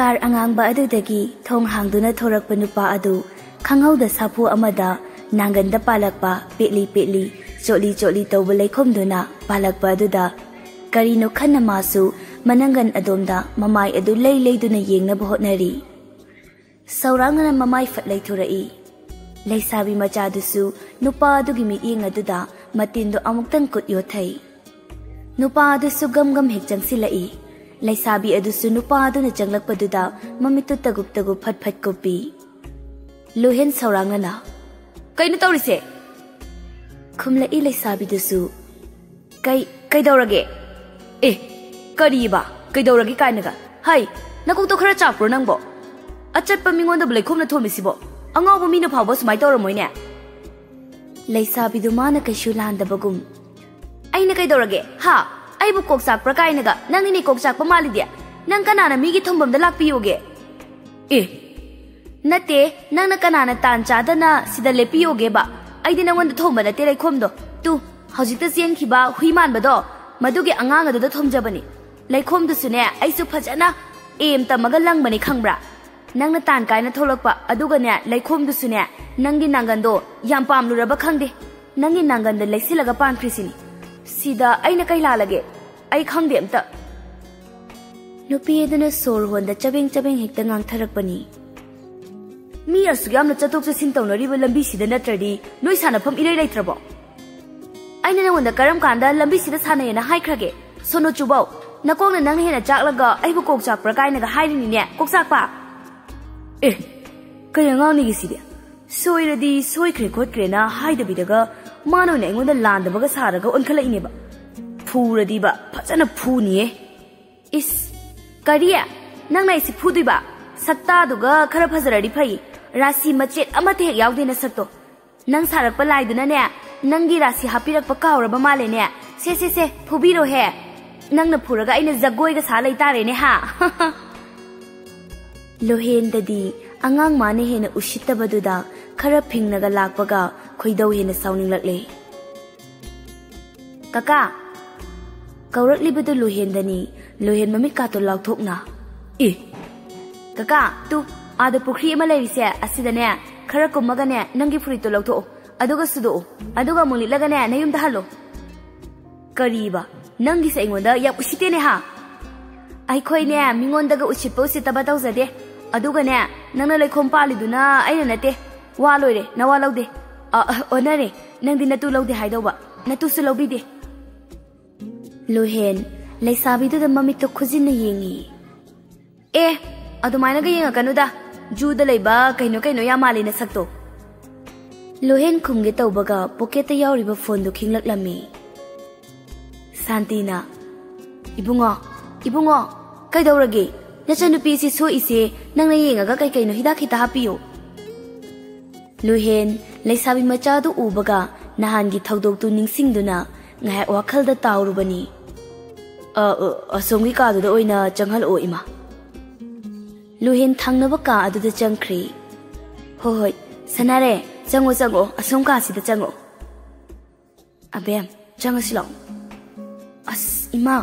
ꯀꯥꯔ ꯑꯉꯥꯡꯕ ꯑꯗꯨꯗꯒꯤ ꯊꯣꯡ ꯍꯥꯡꯗꯨꯅ ꯊꯣꯔꯛꯄ ꯅꯨꯄꯥ ꯑꯗꯨ ꯈꯪꯍꯧꯗ ꯁꯥꯐꯨ ꯑꯃꯗ ꯅꯥꯡꯒꯟꯗ ꯄꯥꯜꯂꯛꯄ ꯄꯦꯠꯂꯤ ꯄꯦꯠꯂꯤ ꯆꯣꯠꯂꯤ ꯆꯣꯠꯂꯤ ꯇꯧꯕ ꯂꯩꯈꯣꯝꯗꯨꯅ ꯄꯥꯜꯂꯛꯄ ꯑꯗꯨꯗ ꯀꯔꯤꯅꯣ ꯈꯟꯅ ꯃꯥꯁꯨ ꯃꯅꯪꯒꯟ ꯑꯗꯣꯝꯗ ꯃꯃꯥꯏ ꯑꯗꯨ ꯂꯩ ꯂꯩꯗꯨꯅ ꯌꯦꯡꯅꯕ ꯍꯣꯠꯅꯔꯤ ꯁꯧꯔꯥꯡꯅ ꯃꯃꯥꯏ ꯐꯠ ꯂꯩꯊꯣꯔꯛꯏ ꯂꯩꯁꯥꯕꯤ ꯃꯆꯥꯗꯨꯁꯨ ꯅꯨꯄꯥ ꯑꯗꯨꯒꯤ ꯃꯤꯠꯌꯦꯡ ꯑꯗꯨꯗ ꯃꯇꯤꯟꯗꯣ ꯑꯃꯨꯛꯇꯪ ꯀꯨꯠ ꯌꯣꯠꯊꯩ ꯅꯨꯄꯥ ꯑꯗꯨꯁꯨ ꯒꯝ ꯒꯝ ꯍꯦꯛ ꯆꯪꯁꯤꯜꯂꯛꯏ ꯂꯩꯁꯥꯕꯤ ꯑꯗꯨꯁꯨ ꯅꯨꯄꯥ ꯑꯗꯨꯅ ꯆꯪꯂꯛꯄꯗꯨꯗ ꯃꯃꯤꯠꯇꯨ ꯇꯒꯨꯞ ꯇꯒꯨꯞ ꯐꯠ ꯐꯠ ꯀꯨꯞꯄꯤ ꯂꯣꯍꯦꯟ ꯁꯧꯔꯥꯡꯅ ꯀꯩꯅꯣ ꯇꯧꯔꯤꯁꯦ ꯈꯨꯝꯂꯛꯏ ꯂꯩꯁꯥꯕꯤꯗꯨꯁꯨ ꯀꯩ ꯀꯩꯗꯧꯔꯒꯦ ꯑꯦ ꯀꯔꯤꯕ ꯀꯩꯗꯧꯔꯒꯦ ꯀꯥꯏꯅꯒ ꯍꯥꯏ ꯅꯀꯣꯛꯇꯣ ꯈꯔ ꯆꯥꯛꯄ꯭ꯔꯣ ꯅꯪꯕꯣ ꯑꯆꯠꯄ ꯃꯤꯉꯣꯟꯗꯕꯨ ꯂꯩꯈꯣꯝꯅ ꯊꯣꯝꯃꯤꯁꯤꯕꯣ ꯑꯉꯥꯎꯕ ꯃꯤꯅ ꯐꯥꯎꯕ ꯁꯨꯃꯥꯏꯅ ꯇꯧꯔꯝꯃꯣꯏꯅꯦ ꯂꯩꯁꯥꯕꯤꯗꯨ ꯃꯥꯅ ꯀꯩꯁꯨ ꯂꯥꯟꯗꯕꯒꯨꯝ ꯑꯩꯅ ꯀꯩꯗꯧꯔꯒꯦ ꯍꯥ ꯑꯩꯕꯨ ꯀꯣꯛ ꯆꯥꯛꯄ꯭ꯔꯥ ꯀꯥꯏꯅꯒ ꯅꯪꯅꯤꯅꯦ ꯀꯣꯛ ꯆꯥꯛꯄ ꯃꯥꯜꯂꯤꯗꯤ ꯅꯪ ꯀꯅꯥꯅ ꯃꯤꯒꯤ ꯊꯨꯡꯐꯝꯗ ꯂꯥꯛꯄꯤꯌꯣꯒꯦ ꯑꯦ ꯅꯠꯇꯦ ꯅꯪꯅ ꯀꯅꯥꯅ ꯇꯥꯟ ꯆꯥꯗꯅ ꯁꯤꯗ ꯂꯦꯞꯄꯤꯌꯣꯒꯦꯕ ꯑꯩꯗꯤ ꯅꯪꯉꯣꯟꯗ ꯊꯣꯡꯕ ꯅꯠꯇꯦ ꯂꯩꯈꯣꯝꯗꯣ ꯇꯨ ꯍꯧꯖꯤꯛꯇ ꯆꯦꯟꯈꯤꯕ ꯍꯨꯏ ꯃꯥꯟꯕꯗꯣ ꯃꯗꯨꯒꯤ ꯑꯉꯥꯡ ꯑꯗꯨꯗ ꯊꯣꯝꯖꯕꯅꯤ ꯂꯩꯈꯣꯝꯗꯨꯁꯨꯅꯦ ꯑꯩꯁꯨ ꯐꯖꯅ ꯑꯦꯝ ꯇꯝꯃꯒ ꯂꯪꯕꯅꯤ ꯈꯪꯕ꯭ꯔꯥ ꯅꯪꯅ ꯇꯥꯟ ꯀꯥꯏꯅ ꯊꯣꯛꯂꯛꯄ ꯑꯗꯨꯒꯅꯦ ꯂꯩꯈꯣꯝꯗꯨꯁꯨꯅꯦ ꯅꯪꯒꯤ ꯅꯥꯡꯒꯟꯗꯣ ꯌꯥꯝ ꯄꯥꯝꯂꯨꯔꯕ ꯈꯪꯗꯦ ꯅꯪꯒꯤ ꯅꯥꯡꯒꯟꯗ ꯂꯩꯁꯤꯜꯂꯒ ꯄꯥꯟꯈ꯭ꯔꯤꯁꯤꯅꯤ ꯁꯤꯗ ꯑꯩꯅ ꯀꯩ ꯂꯥꯜꯂꯒꯦ ꯑꯩ ꯈꯪꯗꯦ ꯑꯝꯇ ꯅꯨꯄꯤ ꯑꯗꯨꯅ ꯁꯣꯔ ꯍꯣꯟꯗ ꯆꯕꯦꯡ ꯆꯕꯦꯡ ꯍꯦꯛꯇ ꯉꯥꯡꯊꯔꯛꯄꯅꯤ ꯃꯤ ꯑꯁꯨꯛ ꯌꯥꯝꯅ ꯆꯠꯊꯣꯛ ꯆꯠꯁꯤꯟ ꯇꯧꯅꯔꯤꯕ ꯂꯝꯕꯤꯁꯤꯗ ꯅꯠꯇ꯭ꯔꯗꯤ ꯅꯣꯏ ꯁꯥꯟꯅꯐꯝ ꯏꯔꯩ ꯂꯩꯇ꯭ꯔꯕꯣ ꯑꯩꯅ ꯅꯉꯣꯟꯗ ꯀꯔꯝ ꯀꯥꯟꯗ ꯂꯝꯕꯤꯁꯤꯗ ꯁꯥꯟꯅꯩꯌꯦꯅ ꯍꯥꯏꯈ꯭ꯔꯒꯦ ꯁꯣꯅꯣ ꯆꯨꯕꯧ ꯅꯀꯣꯡꯅ ꯅꯪꯅ ꯍꯦꯟꯅ ꯆꯥꯛꯂꯒ ꯑꯩꯕꯨ ꯀꯣꯛ ꯆꯥꯛꯄ꯭ꯔꯥ ꯀꯥꯏꯅꯒ ꯍꯥꯏꯔꯤꯅꯤꯅꯦ ꯀꯣꯛ ꯆꯥꯛꯄ ꯑꯦ ꯀꯩ ꯑꯉꯥꯡꯅꯤꯒꯤ ꯁꯤꯗꯤ ꯁꯣꯏꯔꯗꯤ ꯁꯣꯏꯈ꯭ꯔꯦ ꯈꯣꯠꯈ꯭ꯔꯦꯅ ꯍꯥꯏꯗꯕꯤꯗꯒ ꯃꯥꯅ ꯑꯣꯏꯅ ꯑꯩꯉꯣꯟꯗ ꯂꯥꯟꯗꯕꯒ ꯁꯥꯔꯒ ꯑꯣꯟꯈꯠꯂꯛꯏꯅꯦꯕ ꯐꯨꯔꯗꯤꯕ ꯐꯖꯅ ꯐꯨꯅꯤꯌꯦ ꯏꯁ ꯀꯔꯤ ꯅꯪꯅ ꯑꯩꯁꯤ ꯐꯨꯗꯣꯏꯕ ꯁꯛꯇꯥꯗꯨꯒ ꯈꯔ ꯐꯖꯔꯗꯤ ꯐꯩ ꯔꯥꯁꯤ ꯃꯆꯦꯠ ꯑꯃꯠꯇ ꯍꯦꯛ ꯌꯥꯎꯗꯦ ꯅꯁꯛꯇꯣ ꯅꯪ ꯁꯥꯔꯛꯄ ꯂꯥꯏꯗꯨꯅꯅꯦ ꯅꯪꯒꯤ ꯔꯥꯁꯤ ꯍꯥꯞꯄꯤꯔꯛꯄ ꯀꯥꯎꯔꯕ ꯃꯥꯜꯂꯦꯅꯦ ꯁꯦ ꯁꯦ ꯁꯦ ꯐꯨꯕꯤꯔꯣꯍꯦ ꯅꯪꯅ ꯐꯨꯔꯒ ꯑꯩꯅ ꯖꯒꯣꯏꯒ ꯁꯥ ꯂꯩꯇꯥꯔꯦꯅꯦ ꯍꯥ ꯂꯣꯍꯦꯟꯗꯗꯤ ꯑꯉꯥꯡ ꯃꯥꯅ ꯍꯦꯟꯅ ꯎꯁꯤꯠꯇꯕꯗꯨꯗ khara hiền sau khuidau hena sauninglakle kaka kauraklibedu luhendani luhen mamit kato lauthokna ị, e. kaka tu ada pukhri ama leise asidane khara kumagane nangi furito lautho. Aduga sudo aduga muli lagane nayum dahalo. Kariba nangi sa ingonda ya usitene ha. Ai khoine mingondaga uchipo sitaba tawzade adugane nangna lekhom paliduna aina nate ꯋꯥ ꯂꯣꯏꯔꯦ ꯅꯋꯥ ꯂꯧꯗꯦ ꯑꯣꯟꯅꯔꯦ ꯅꯪꯗꯤ ꯅꯇꯨ ꯂꯧꯗꯦ ꯍꯥꯏꯗꯧꯕ ꯅꯇꯨꯁꯨ ꯂꯧꯕꯤꯗꯦ ꯂꯣꯍꯦꯟ ꯂꯩꯁꯥꯕꯤꯗꯨꯗ ꯃꯃꯤꯠꯇꯣ ꯈꯨꯖꯤꯟꯅ ꯌꯦꯡꯉꯤ ꯑꯦ ꯑꯗꯨꯃꯥꯏꯅꯒ ꯌꯦꯡꯉꯛꯀꯅꯨꯗ ꯖꯨꯗ ꯂꯩꯕ ꯀꯩꯅꯣ ꯀꯩꯅꯣ ꯌꯥꯝ ꯃꯥꯜꯂꯤ ꯅꯁꯛꯇꯣ ꯂꯣꯍꯦꯟ ꯈꯨꯝꯒꯦ ꯇꯧꯕꯒ ꯄꯣꯀꯦꯠꯇ ꯌꯥꯎꯔꯤꯕ ꯐꯣꯟꯗꯣ ꯈꯤꯡꯂꯛꯂꯝꯃꯤ ꯁꯥꯟꯇꯤꯅ ꯏꯕꯨꯡꯉꯣ ꯏꯕꯨꯡꯉꯣ ꯀꯩꯗꯧꯔꯒꯦ ꯅꯆꯟꯅꯨꯄꯤꯁꯤ ꯁꯣꯛꯏꯁꯦ ꯅꯪꯅ ꯌꯦꯡꯉꯒ ꯀꯩ ꯀꯩꯅꯣ ꯍꯤꯗꯥꯛ ꯈꯤꯇ ꯍꯥꯞꯄꯤꯌꯣ ꯂꯨꯍꯦꯟ ꯂꯩꯁꯥꯕꯤ ꯃꯆꯥꯗꯨ ꯎꯕꯒ ꯅꯍꯥꯟꯒꯤ ꯊꯧꯗꯣꯛꯇꯨ ꯅꯤꯡꯁꯤꯡꯗꯨꯅ ꯉꯥꯏꯍꯥꯛ ꯋꯥꯈꯜꯗ ꯇꯥꯎꯔꯨꯕꯅꯤ ꯑꯁꯣꯝꯒꯤ ꯀꯥꯗꯨꯗ ꯑꯣꯏꯅ ꯆꯪꯍꯜꯂꯛꯑꯣ ꯏꯃꯥ ꯂꯨꯍꯦꯟ ꯊꯪꯅꯕ ꯀꯥ ꯑꯗꯨꯗ ꯆꯪꯈ꯭ꯔꯤ ꯍꯣꯏ ꯍꯣꯏ ꯁꯅꯥꯔꯦ ꯆꯪꯉꯣ ꯆꯪꯉꯣ ꯑꯁꯣꯝ ꯀꯥꯁꯤꯗ ꯆꯪꯉꯣ ꯑꯕꯦꯝ ꯆꯪꯉꯁꯤ ꯂꯥꯛꯑꯣ ꯑꯁ ꯏꯃꯥ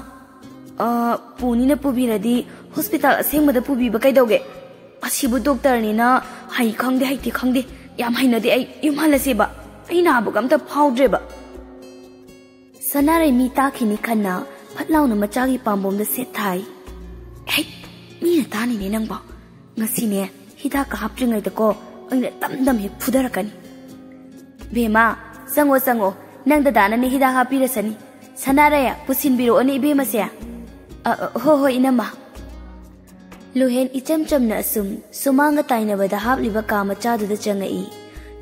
ꯄꯨꯅꯤꯅ ꯄꯨꯕꯤꯔꯗꯤ ꯍꯣꯁꯄꯤꯇꯥꯜ ꯑꯁꯦꯡꯕꯗ ꯄꯨꯕꯤꯕ ꯀꯩꯗꯧꯒꯦ ꯑꯁꯤꯕꯨ ꯗꯣꯛꯇꯔꯅꯤꯅ ꯍꯩ ꯈꯪꯗꯦ ꯍꯩꯇꯦ ꯈꯪꯗꯦ ꯌꯥꯝ ꯍꯩꯅꯗꯦ ꯑꯩ ꯌꯨꯝ ꯍꯜꯂꯁꯦꯕ ꯑꯩ ꯅꯥꯕꯒ ꯑꯝꯇ ꯐꯥꯎꯗ꯭ꯔꯦꯕ ꯁꯅꯥꯔꯩ ꯃꯤ ꯇꯥꯈꯤꯅꯤ ꯈꯟꯅ ꯐꯠ ꯂꯥꯎꯅ ꯃꯆꯥꯒꯤ ꯄꯥꯝꯕꯣꯝꯗ ꯁꯦꯠ ꯊꯥꯏ ꯍꯩ ꯃꯤꯅ ꯇꯥꯅꯤꯅꯦ ꯅꯪꯕꯣ ꯉꯁꯤꯅꯦ ꯍꯤꯗꯥꯛꯀ ꯍꯥꯞꯇ꯭ꯔꯤꯉꯩꯗꯀꯣ ꯑꯩꯅ ꯇꯝ ꯇꯝ ꯍꯦꯛ ꯐꯨꯊꯔꯛꯀꯅꯤ ꯕꯦꯃꯥ ꯆꯪꯉꯣ ꯆꯪꯉꯣ ꯅꯪ ꯗꯗꯥꯅꯅꯦ ꯍꯤꯗꯥꯛ ꯍꯥꯞꯄꯤꯔꯁꯅꯤ ꯁꯅꯥꯔꯩ ꯄꯨꯁꯤꯟꯕꯤꯔꯛꯑꯣꯅꯦ ꯏꯕꯦꯝꯃꯁꯦ ꯍꯣ ꯍꯣꯏ ꯏꯅꯝꯃ लुहेन इचम चम असुम सुमांग ताइनबदा हापलिबा का मचादुदा चंगी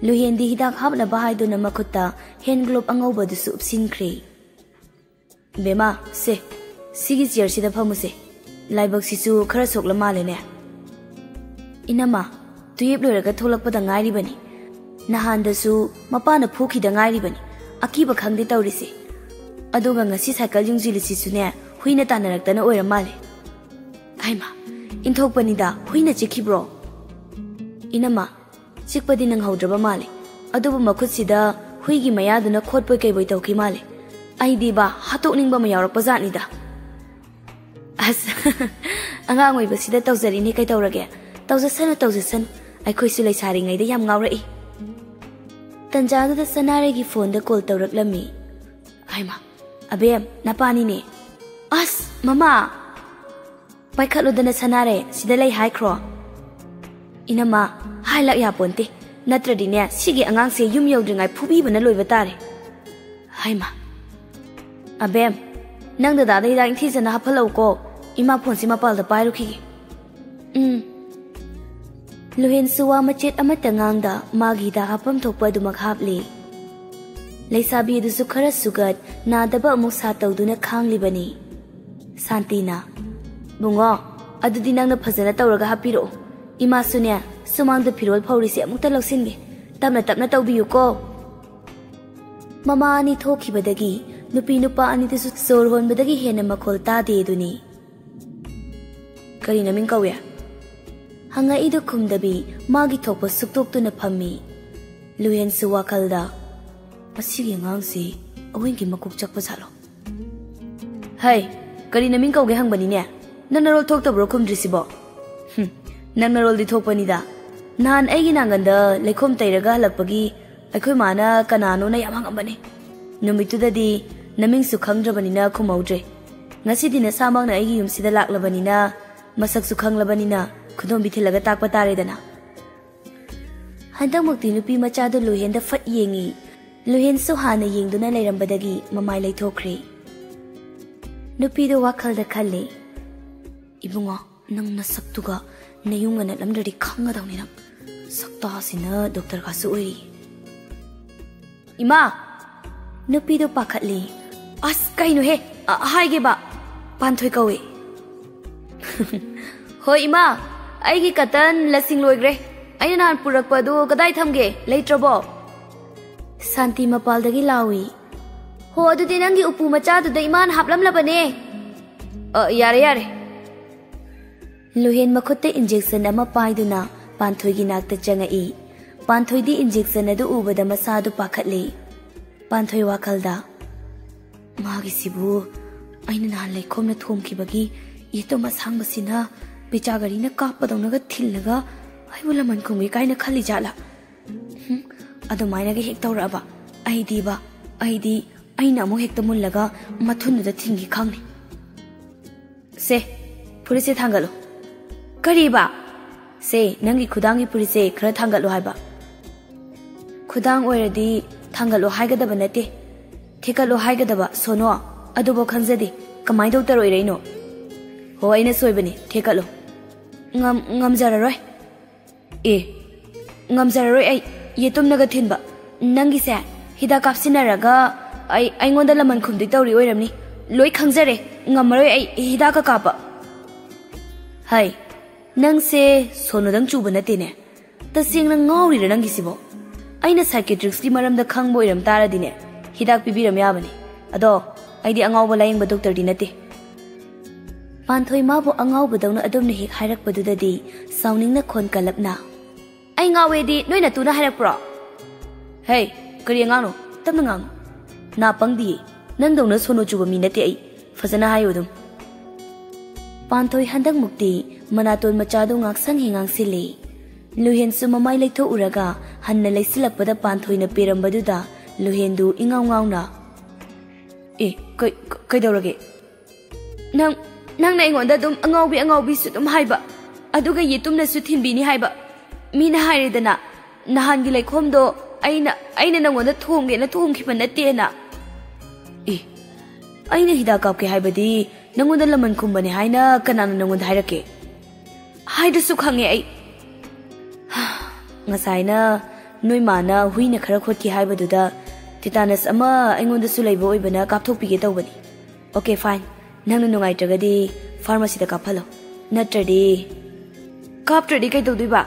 लुहेंदी हिदा हापलबा है मखुता हेन ग्लोब अंगौबदुसु उपसिनख्रे बेमा से सिगी चेयरसिदा फमुसे लाइबक्सिसु खरा सोकला मालेने इनमा तुयेब लोरगा थोलकपदा गाइरिबनी नहानदसु मपाना फुखिदा गाइरिबनी अकीबा खंगदे तौरिसे अदोगा ngasi cycle jungji lisi sune ꯏꯟꯊꯣꯛꯄꯅꯤꯗ ꯍꯨꯏꯅ ꯆꯤꯛꯈꯤꯕ꯭ꯔꯣ ꯏꯅꯝꯃ ꯆꯤꯛꯄꯗꯤ ꯅꯪꯍꯧꯗ꯭ꯔꯕ ꯃꯥꯜꯂꯦ ꯑꯗꯨꯕꯨ ꯃꯈꯨꯠꯁꯤꯗ ꯍꯨꯏꯒꯤ ꯃꯌꯥꯗꯨꯅ ꯈꯣꯠꯄꯣꯏ ꯀꯩꯕꯣꯏ ꯇꯧꯈꯤ ꯃꯥꯜꯂꯦ ꯑꯩꯗꯤꯕ ꯍꯥꯠꯇꯣꯛꯅꯤꯡꯕ ꯑꯃ ꯌꯥꯎꯔꯛꯄ ꯖꯥꯠꯅꯤꯗ ꯑꯁ ꯑꯉꯥꯡ ꯑꯣꯏꯕꯁꯤꯗ ꯇꯧꯖꯔꯤꯅꯤ ꯀꯩꯗꯧꯔꯒꯦ ꯇꯧꯖꯁꯅꯨ ꯇꯧꯖꯁꯅꯨ ꯑꯩꯈꯣꯏꯁꯨ ꯂꯩꯁꯥꯔꯤꯉꯩꯗ ꯌꯥꯝ ꯉꯥꯎꯔꯛꯏ ꯇꯟꯖꯥꯗꯨꯗ ꯁꯅꯥꯔꯩꯒꯤ ꯐꯣꯟꯗ ꯀꯣꯜ ꯇꯧꯔꯛꯂꯝꯃꯤ ꯍꯥꯏꯃ ꯑꯕꯦꯝ ꯅꯄꯥꯅꯤꯅꯦ ꯑꯁ ꯃꯃꯥ ꯄꯥꯏꯈꯠꯂꯨꯗꯅ ꯁꯅꯥꯔꯦ ꯁꯤꯗ ꯂꯩ ꯍꯥꯏꯈ꯭ꯔꯣ ꯏꯅꯝꯃ ꯍꯥꯏꯂꯛ ꯌꯥꯄꯣꯟꯇꯦ ꯅꯠꯇ꯭ꯔꯗꯤꯅꯦ ꯁꯤꯒꯤ ꯑꯉꯥꯡꯁꯦ ꯌꯨꯝ ꯌꯧꯗ꯭ꯔꯤꯉꯥꯏ ꯐꯨꯕꯤꯕꯅ ꯂꯣꯏꯕ ꯇꯥꯔꯦ ꯍꯥꯏꯃ ꯑꯕꯦꯝ ꯅꯪ ꯗꯗꯥꯗ ꯍꯤꯗꯥꯛ ꯏꯟꯊꯤꯖꯅ ꯍꯥꯞꯍꯜꯂꯛꯎꯀꯣ ꯏꯃꯥ ꯐꯣꯟꯁꯤ ꯃꯄꯥꯜꯗ ꯄꯥꯏꯔꯨꯈꯤꯒꯦ ꯎꯝ ꯂꯨꯍꯦꯟꯁꯨ ꯋꯥ ꯃꯆꯦꯠ ꯑꯃꯠꯇ ꯉꯥꯡꯗ ꯃꯥꯒꯤ ꯍꯤꯗꯥꯛ ꯍꯥꯞꯐꯝ ꯊꯣꯛꯄ ꯑꯗꯨꯃꯛ ꯍꯥꯞꯂꯤ ꯂꯩꯁꯥꯕꯤ ꯑꯗꯨꯁꯨ ꯈꯔ ꯁꯨꯒꯠ ꯅꯥꯗꯕ ꯑꯃꯨꯛ ꯁꯥ ꯇꯧꯗꯨꯅ ꯈꯥꯡꯂꯤꯕꯅꯤ ꯁꯥꯟꯇꯤꯅ ꯕꯨꯡꯉꯣ ꯑꯗꯨꯗꯤ ꯅꯪꯅ ꯐꯖꯅ ꯇꯧꯔꯒ ꯍꯥꯞꯄꯤꯔꯛꯑꯣ ꯏꯃꯥꯁꯨꯅꯦ ꯁꯨꯃꯥꯡꯗ ꯐꯤꯔꯣꯜ ꯐꯧꯔꯤꯁꯦ ꯑꯃꯨꯛꯇ ꯂꯧꯁꯤꯟꯒꯦ ꯇꯞꯅ ꯇꯞꯅ ꯇꯧꯕꯤꯌꯨꯀꯣ ꯃꯃꯥ ꯑꯅꯤ ꯊꯣꯛꯈꯤꯕꯗꯒꯤ ꯅꯨꯄꯤ ꯅꯨꯄꯥ ꯑꯅꯤꯗꯨꯁꯨ ꯁꯣꯔ ꯍꯣꯟꯕꯗꯒꯤ ꯍꯦꯟꯅ ꯃꯈꯣꯜ ꯇꯥꯗꯦ ꯑꯗꯨꯅꯤ ꯀꯔꯤ ꯅꯃꯤꯡ ꯀꯧꯏ ꯍꯪꯉꯛꯏꯗꯨ ꯈꯨꯝꯗꯕꯤ ꯃꯥꯒꯤ ꯊꯣꯛꯄ ꯁꯨꯛꯇꯣꯛꯇꯨꯅ ꯐꯝꯃꯤ ꯂꯨꯍꯦꯟꯁꯨ ꯋꯥꯈꯜꯗ ꯃꯁꯤꯒꯤ ꯑꯉꯥꯡꯁꯤ ꯑꯋꯤꯡꯒꯤ ꯃꯀꯣꯛ ꯆꯛꯄ ꯖꯥꯠꯂꯣ ꯍꯩ ꯀꯔꯤ ꯅꯃꯤꯡ ꯀꯧꯒꯦ ꯍꯪꯕꯅꯤꯅꯦ ꯅꯪ ꯅꯔꯣꯜ ꯊꯣꯛꯇꯕ꯭ꯔꯣ ꯈꯨꯝꯗ꯭ꯔꯤꯁꯤꯕꯣ ꯍꯨꯝ ꯅꯪ ꯅꯔꯣꯜꯗꯤ ꯊꯣꯛꯄꯅꯤꯗ ꯅꯍꯥꯟ ꯑꯩꯒꯤ ꯅꯥꯡꯒꯟꯗ ꯂꯩꯈꯣꯝ ꯇꯩꯔꯒ ꯍꯜꯂꯛꯄꯒꯤ ꯑꯩꯈꯣꯏ ꯃꯥꯅ ꯀꯅꯥꯅꯣꯅ ꯌꯥꯝ ꯍꯪꯉꯝꯕꯅꯤ ꯅꯨꯃꯤꯠꯇꯨꯗꯗꯤ ꯅꯃꯤꯡꯁꯨ ꯈꯪꯗ꯭ꯔꯕꯅꯤꯅ ꯈꯨꯝꯍꯧꯗ꯭ꯔꯦ ꯉꯁꯤꯗꯤ ꯅꯁꯥꯃꯛꯅ ꯑꯩꯒꯤ ꯌꯨꯝꯁꯤꯗ ꯂꯥꯛꯂꯕꯅꯤꯅ ꯃꯁꯛꯁꯨ ꯈꯪꯂꯕꯅꯤꯅ ꯈꯨꯗꯣꯝꯕꯤ ꯊꯤꯜꯂꯒ ꯇꯥꯛꯄ ꯇꯥꯔꯦꯗꯅ ꯍꯟꯗꯛꯃꯛꯇꯤ ꯅꯨꯄꯤ ꯃꯆꯥꯗꯨ ꯂꯨꯍꯦꯟꯗ ꯐꯠ ꯌꯦꯡꯉꯤ ꯂꯨꯍꯦꯟꯁꯨ ꯍꯥꯟꯅ ꯌꯦꯡꯗꯨꯅ ꯂꯩꯔꯝꯕꯗꯒꯤ ꯃꯃꯥꯏ ꯂꯩꯊꯣꯛꯈ꯭ꯔꯦ ꯅꯨꯄꯤꯗꯣ ꯋꯥꯈꯜꯗ ꯈꯜꯂꯤ इबुंगा नंग न सक्तुगा नयुंग न 내 용간에 람들이 강하다니 सक्ता 삭다 डॉक्टर 독터 가스 इमा नपी दो पाखली अस कईनो हे हाइगेबा पांथोय कवे हो इमा आईगी कतन लसिंग लोइग्रे आईना नान पुरकपदो कदाई थमगे लेत्रबो शांति मपालदगी लावी हो अदुदि नंगी उपु मचादुदे इमान अ यारे यारे लुहन मखुद इंजेक्शन पाई पानी की नाक चंगी पानी दी इंजेक्शन उबद मसाद पाखले पांथोई वाखल मागीसीबू अन नहां लेखोम थोंबी ये तो मसांगसीना पिचागरी ने कापदौनग थिलग अबू लमन खुमी कायन खली जाला अदुमाइनग हेक तौरब अहीदीब अहीदी अन अमु हेक्त मुल्लग से फुरी से थांगलो ꯀꯔꯤꯕ ꯁꯦ ꯅꯪꯒꯤ ꯈꯨꯗꯥꯡꯒꯤ ꯐꯨꯔꯤꯠꯁꯦ ꯈꯔ ꯊꯥꯡꯒꯠꯂꯣ ꯍꯥꯏꯕ ꯈꯨꯗꯥꯡ ꯑꯣꯏꯔꯗꯤ ꯊꯥꯡꯒꯠꯂꯣ ꯍꯥꯏꯒꯗꯕ ꯅꯠꯇꯦ ꯊꯦꯛꯀꯠꯂꯣ ꯍꯥꯏꯒꯗꯕ ꯁꯣꯅꯣ ꯑꯗꯨꯕꯨ ꯈꯪꯖꯗꯦ ꯀꯃꯥꯏꯅ ꯗꯣꯛꯇꯔ ꯑꯣꯏꯔꯛꯏꯅꯣ ꯍꯣ ꯑꯩꯅ ꯁꯣꯏꯕꯅꯤ ꯊꯦꯛꯀꯠꯂꯣ ꯉꯝꯖꯔꯔꯣꯏ ꯑꯦ ꯉꯝꯖꯔꯔꯣꯏ ꯑꯩ ꯌꯦꯇꯨꯝꯅꯒ ꯊꯤꯟꯕ ꯅꯪꯒꯤꯁꯦ ꯍꯤꯗꯥꯛ ꯀꯥꯞꯁꯤꯟꯅꯔꯒ ꯑꯩ ꯑꯩꯉꯣꯟꯗ ꯂꯃꯟ ꯈꯨꯝꯗꯣꯏ ꯇꯧꯔꯤ ꯑꯣꯏꯔꯝꯅꯤ ꯂꯣꯏ ꯈꯪꯖꯔꯦ ꯉꯝꯃꯔꯣꯏ ꯑꯩ ꯍꯤꯗꯥꯛꯀ ꯀꯥꯞꯄ ꯍꯩ ꯅꯪꯁꯦ ꯁꯣꯅꯣꯗꯪ ꯆꯨꯕ ꯅꯠꯇꯦꯅꯦ ꯇꯁꯦꯡꯅ ꯉꯥꯎꯔꯤꯔ ꯅꯪꯒꯤꯁꯤꯕꯣ ꯑꯩꯅ ꯁꯥꯏꯀꯦꯇ꯭ꯔꯤꯛꯁꯀꯤ ꯃꯔꯝꯗ ꯈꯪꯕ ꯑꯣꯏꯔꯝ ꯇꯥꯔꯗꯤꯅꯦ ꯍꯤꯗꯥꯛ ꯄꯤꯕꯤꯔꯝ ꯌꯥꯕꯅꯤ ꯑꯗꯣ ꯑꯩꯗꯤ ꯑꯉꯥꯎꯕ ꯂꯥꯌꯦꯡꯕ ꯗꯣꯛꯇꯔꯗꯤ ꯅꯠꯇꯦ ꯄꯥꯟꯊꯣꯏ ꯃꯥꯕꯨ ꯑꯉꯥꯎꯕꯗꯧꯅ ꯑꯗꯨꯝꯅ ꯍꯦꯛ ꯍꯥꯏꯔꯛꯄꯗꯨꯗꯗꯤ ꯁꯥꯎꯅꯤꯡꯅ ꯈꯣꯟ ꯀꯜꯂꯞꯅ ꯑꯩ ꯉꯥꯎꯋꯦꯗꯤ ꯅꯣꯏꯅ ꯇꯨꯅ ꯍꯥꯏꯔꯛꯄ꯭ꯔꯣ ꯍꯦ ꯀꯔꯤ ꯑꯉꯥꯡꯅꯣ ꯇꯞꯅ ꯉꯥꯡꯉꯨ ꯅꯥ ꯄꯪꯗꯤꯌꯦ ꯅꯪꯗꯧꯅ ꯁꯣꯅꯣ ꯆꯨꯕ ꯃꯤ ꯅꯠꯇꯦ ꯑꯩ ꯐꯖꯅ ꯍꯥꯏꯌꯨ ꯑꯗꯨꯝ Pantoy handak mukti manaton machado ngaksang hingang sili. Luhen su mamay layto uraga han na lay silapada pantoy na pirambaduda luhen du ingaw ngaw na. Eh, kay, kay daw lagi. Nang, nang naingonda dum angaw bi angaw bi su dum hay ba. Aduga yitum na su tinbi ni hay ba. Mina hay rin na. Nahan gilay komdo ay na, ay na nangonda tuhong gina tuhong kipan na tiyan na. Eh, ay na hidakap kay hay ba di. ꯅꯪꯉꯣꯟꯗ ꯂꯃꯟ ꯈꯨꯝꯕꯅꯦ ꯍꯥꯏꯅ ꯀꯅꯥꯅ ꯅꯪꯉꯣꯟꯗ ꯍꯥꯏꯔꯛꯀꯦ ꯍꯥꯏꯗꯁꯨ ꯈꯪꯉꯦ ꯑꯩ ꯉꯁꯥꯏꯅ ꯅꯣꯏ ꯃꯥꯅ ꯍꯨꯏꯅ ꯈꯔ ꯈꯣꯠꯈꯤ ꯍꯥꯏꯕꯗꯨꯗ ꯇꯤꯇꯥꯅꯁ ꯑꯃ ꯑꯩꯉꯣꯟꯗꯁꯨ ꯂꯩꯕ ꯑꯣꯏꯕꯅ ꯀꯥꯞꯊꯣꯛꯄꯤꯒꯦ ꯇꯧꯕꯅꯤ ꯑꯣꯀꯦ ꯐꯥꯏꯟ ꯅꯪꯅ ꯅꯨꯡꯉꯥꯏꯇ꯭ꯔꯒꯗꯤ ꯐꯥꯔꯃꯥꯁꯤꯗ ꯀꯥꯞꯍꯜꯂꯣ ꯅꯠꯇ꯭ꯔꯗꯤ ꯀꯥꯞꯇ꯭ꯔꯗꯤ ꯀꯩꯗꯧꯗꯣꯏꯕ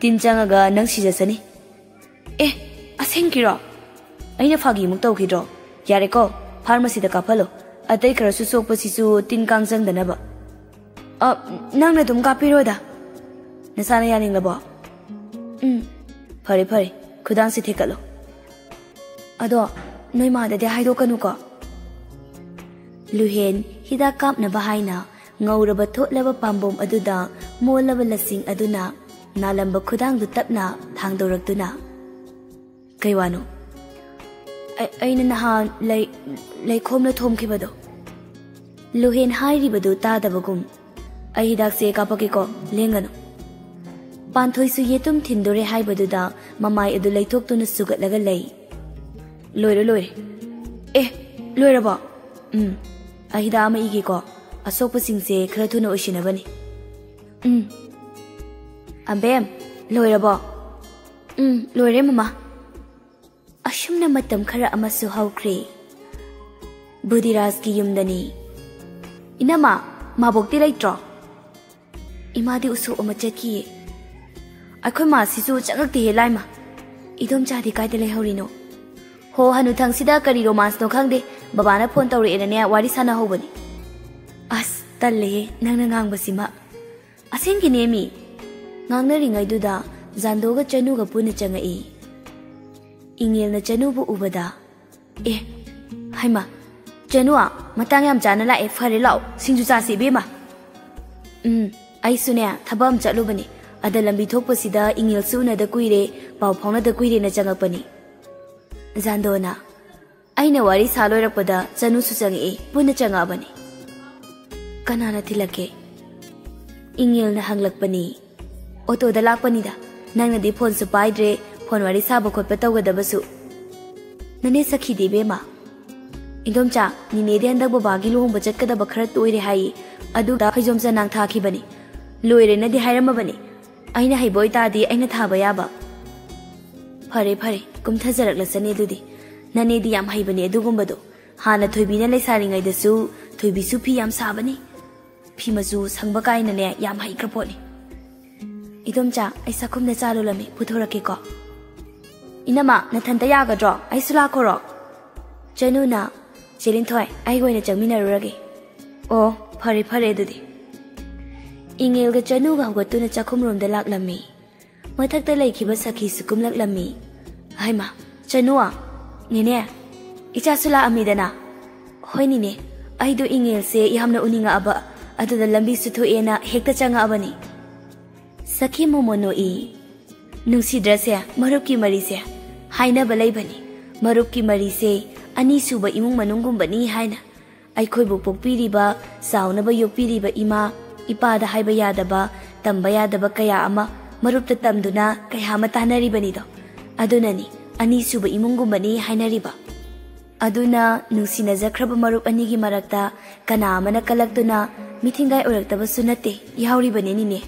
ꯇꯤꯟ ꯆꯪꯉꯒ ꯅꯪ ꯁꯤꯖꯁꯅꯤ ꯑꯦ ꯑꯁꯦꯡꯀꯤꯔꯣ ꯑꯩꯅ ꯐꯥꯒꯤꯃꯨꯛ ꯇꯧꯈꯤꯗ꯭ꯔꯣ ꯌꯥꯔꯦꯀꯣ ꯐꯥꯔꯃꯥꯁꯤꯗ ꯀꯥꯞꯍꯜꯂꯣ अतई खरसु सोपसीसु तीन कांग संग दनब अ नंग ने तुम कापी नसाने यानिंग लबो हम्म फरे फरे खुदांग से ठेकलो अदो नोई मा ददे हाइदो कनु को लुहेन हिदा काप न बहाइना ngौरब थोटलब पांबोम अदुदा मोलब लसिंग अदुना नालंब खुदांग दु तपना थांगदोरक दुना कैवानो ꯑꯩꯅ ꯅꯍꯥꯟ ꯂꯩ ꯂꯩꯈꯣꯝꯅ ꯊꯣꯝꯈꯤꯕꯗꯣ ꯂꯨꯍꯦꯟ ꯍꯥꯏꯔꯤꯕꯗꯨ ꯇꯥꯗꯕꯒꯨꯝ ꯑꯩ ꯍꯤꯗꯥꯛꯁꯦ ꯀꯥꯞꯄꯛꯀꯦꯀꯣ ꯂꯦꯡꯒꯅꯨ ꯄꯥꯟꯊꯣꯏꯁꯨ ꯌꯦꯇꯨꯝ ꯊꯤꯟꯗꯣꯔꯦ ꯍꯥꯏꯕꯗꯨꯗ ꯃꯃꯥꯏ ꯑꯗꯨ ꯂꯩꯊꯣꯛꯇꯨꯅ ꯁꯨꯒꯠꯂꯒ ꯂꯩ ꯂꯣꯏꯔꯦ ꯂꯣꯏꯔꯦ ꯑꯦ ꯂꯣꯏꯔꯕꯣ ꯎꯝ ꯑꯩ ꯍꯤꯗꯥꯛ ꯑꯃ ꯏꯒꯦꯀꯣ ꯑꯁꯣꯛꯄꯁꯤꯡꯁꯦ ꯈꯔ ꯊꯨꯅ ꯑꯣꯏꯁꯤꯟꯅꯕꯅꯤ ꯎꯝ ꯑꯝꯕꯦꯝ ꯂꯣꯏꯔꯕꯣ ꯎꯝ ꯂꯣꯏꯔꯦ ꯃꯃꯥ ꯑꯁꯨꯝꯅ ꯃꯇꯝ ꯈꯔ ꯑꯃꯁꯨ ꯍꯧꯈ꯭ꯔꯦ ꯕꯨꯙꯤꯔꯥꯖꯀꯤ ꯌꯨꯝꯗꯅꯤ ꯏꯅꯝꯃ ꯃꯥꯕꯣꯛꯇꯤ ꯂꯩꯇ꯭ꯔꯣ ꯏꯃꯥꯗꯤ ꯎꯁꯣꯞ ꯑꯃ ꯆꯠꯈꯤꯌꯦ ꯑꯩꯈꯣꯏ ꯃꯥꯁꯤꯁꯨ ꯆꯪꯉꯛꯇꯦꯍꯦ ꯂꯥꯏꯃ ꯏꯗꯣꯝꯆꯥꯗꯤ ꯀꯥꯏꯗ ꯂꯩꯍꯧꯔꯤꯅꯣ ꯍꯣ ꯍꯅꯨꯊꯪꯁꯤꯗ ꯀꯔꯤ ꯔꯣꯃꯥꯟꯁꯅꯣ ꯈꯪꯗꯦ ꯕꯕꯥꯅ ꯐꯣꯟ ꯇꯧꯔꯛꯑꯦꯅꯅꯦ ꯋꯥꯔꯤ ꯁꯥꯟꯅꯍꯧꯕꯅꯤ ꯑꯁ ꯇꯜꯂꯦꯍꯦ ꯅꯪꯅ ꯉꯥꯡꯕꯁꯤꯃ ꯑꯁꯦꯡꯀꯤꯅꯦ ꯃꯤ ꯉꯥꯡꯅꯔꯤꯉꯩꯗꯨꯗ ꯖꯥꯟꯗꯣꯒ ꯆꯅꯨꯒ ꯄꯨꯟꯅ ꯆꯪꯉꯛꯏ ꯏꯪꯉꯦꯜꯅ ꯆꯅꯨꯕꯨ ꯎꯕꯗ ꯑꯦ ꯍꯩꯃ ꯆꯅꯨ ꯃꯇꯥꯡ ꯌꯥꯝ ꯆꯥꯅ ꯂꯥꯛꯑꯦ ꯐꯔꯦ ꯂꯥꯛꯑꯣ ꯁꯤꯡꯖꯨ ꯆꯥꯁꯤ ꯏꯕꯦꯝꯃ ꯎꯝ ꯑꯩꯁꯨꯅꯦ ꯊꯕꯛ ꯑꯃ ꯆꯠꯂꯨꯕꯅꯤ ꯑꯗ ꯂꯝꯕꯤ ꯊꯣꯛꯄꯁꯤꯗ ꯏꯪꯉꯦꯜꯁꯨ ꯎꯅꯗ ꯀꯨꯏꯔꯦ ꯄꯥꯎ ꯐꯥꯎꯅꯗ ꯀꯨꯏꯔꯦꯅ ꯆꯪꯉꯛꯄꯅꯤ ꯖꯥꯟꯗꯣꯅ ꯑꯩꯅ ꯋꯥꯔꯤ ꯁꯥ ꯂꯣꯏꯔꯛꯄꯗ ꯆꯅꯨꯁꯨ ꯆꯪꯉꯛꯏ ꯄꯨꯟꯅ ꯆꯪꯉꯛꯑꯕꯅꯤ ꯀꯅꯥꯅ ꯊꯤꯜꯂꯛꯀꯦ ꯏꯪꯉꯦꯜꯅ ꯍꯪꯂꯛꯄꯅꯤ ꯑꯣꯇꯣꯗ ꯂꯥꯛꯄꯅꯤꯗ ꯅꯪꯅꯗꯤ ꯐꯣꯟꯁꯨ ꯄꯥꯏꯗ꯭ꯔꯦ फ़ोन वारी साब खोप तौगदू ननी सखीदेमा इंदोमचा निनेदेब बागी लुहब चब खर तोरे हाईजोम से नाथाबने लोरनेरमे हईबोता थब याब फरें फरें नने ननेबने हाँ थोबी थोबीसु फीम साबने फ़ी मजू संग कई हईग्र पोने इंदोमचा खुद चालू लमें पुथरको Inama nathanta yaga dro aisula koro. Januna jelin thoi ai goi na changmina ruragi. O, phare phare dudi. Ingel ga chanu ga hogatu na chakhum rom da lak lammi. Mathak ta lai khiba sakhi sukum lak lammi. Hai ma chanua nene icha sula amidana. Hoi nine ai do ingel se yamna uninga aba aduda lambi su thu ena hekta changa abani. Sakhi momono i nungsi drase marupki mari se. ꯍꯥꯏꯅꯕ ꯂꯩꯕꯅꯤ ꯃꯔꯨꯞꯀꯤ ꯃꯔꯤꯁꯦ ꯑꯅꯤꯁꯨꯕ ꯏꯃꯨꯡ ꯃꯅꯨꯡꯒꯨꯝꯕꯅꯤ ꯍꯥꯏꯅ ꯑꯩꯈꯣꯏꯕꯨ ꯄꯣꯛꯄꯤꯔꯤꯕ ꯆꯥꯎꯅꯕ ꯌꯣꯛꯄꯤꯔꯤꯕ ꯏꯃꯥ ꯏꯄꯥꯗ ꯍꯥꯏꯕ ꯌꯥꯗꯕ ꯇꯝꯕ ꯌꯥꯗꯕ ꯀꯌꯥ ꯑꯃ ꯃꯔꯨꯞꯇ ꯇꯝꯗꯨꯅ ꯀꯌꯥ ꯑꯃ ꯇꯥꯟꯅꯔꯤꯕꯅꯤꯗꯣ ꯑꯗꯨꯅꯅꯤ ꯑꯅꯤꯁꯨꯕ ꯏꯃꯨꯡꯒꯨꯝꯕꯅꯤ ꯍꯥꯏꯅꯔꯤꯕ ꯑꯗꯨꯅ ꯅꯨꯡꯁꯤꯅꯖꯈ꯭ꯔꯕ ꯃꯔꯨꯞ ꯑꯅꯤꯒꯤ ꯃꯔꯛꯇ ꯀꯅꯥ ꯑꯃꯅ ꯀꯜꯂꯛꯇꯨꯅ ꯃꯤꯊꯤꯡꯒꯥꯏ ꯑꯣꯏꯔꯛꯇꯕꯁꯨ ꯅꯠꯇꯦ ꯌꯥꯎꯔꯤꯕꯅꯤ ꯅꯤꯅꯦ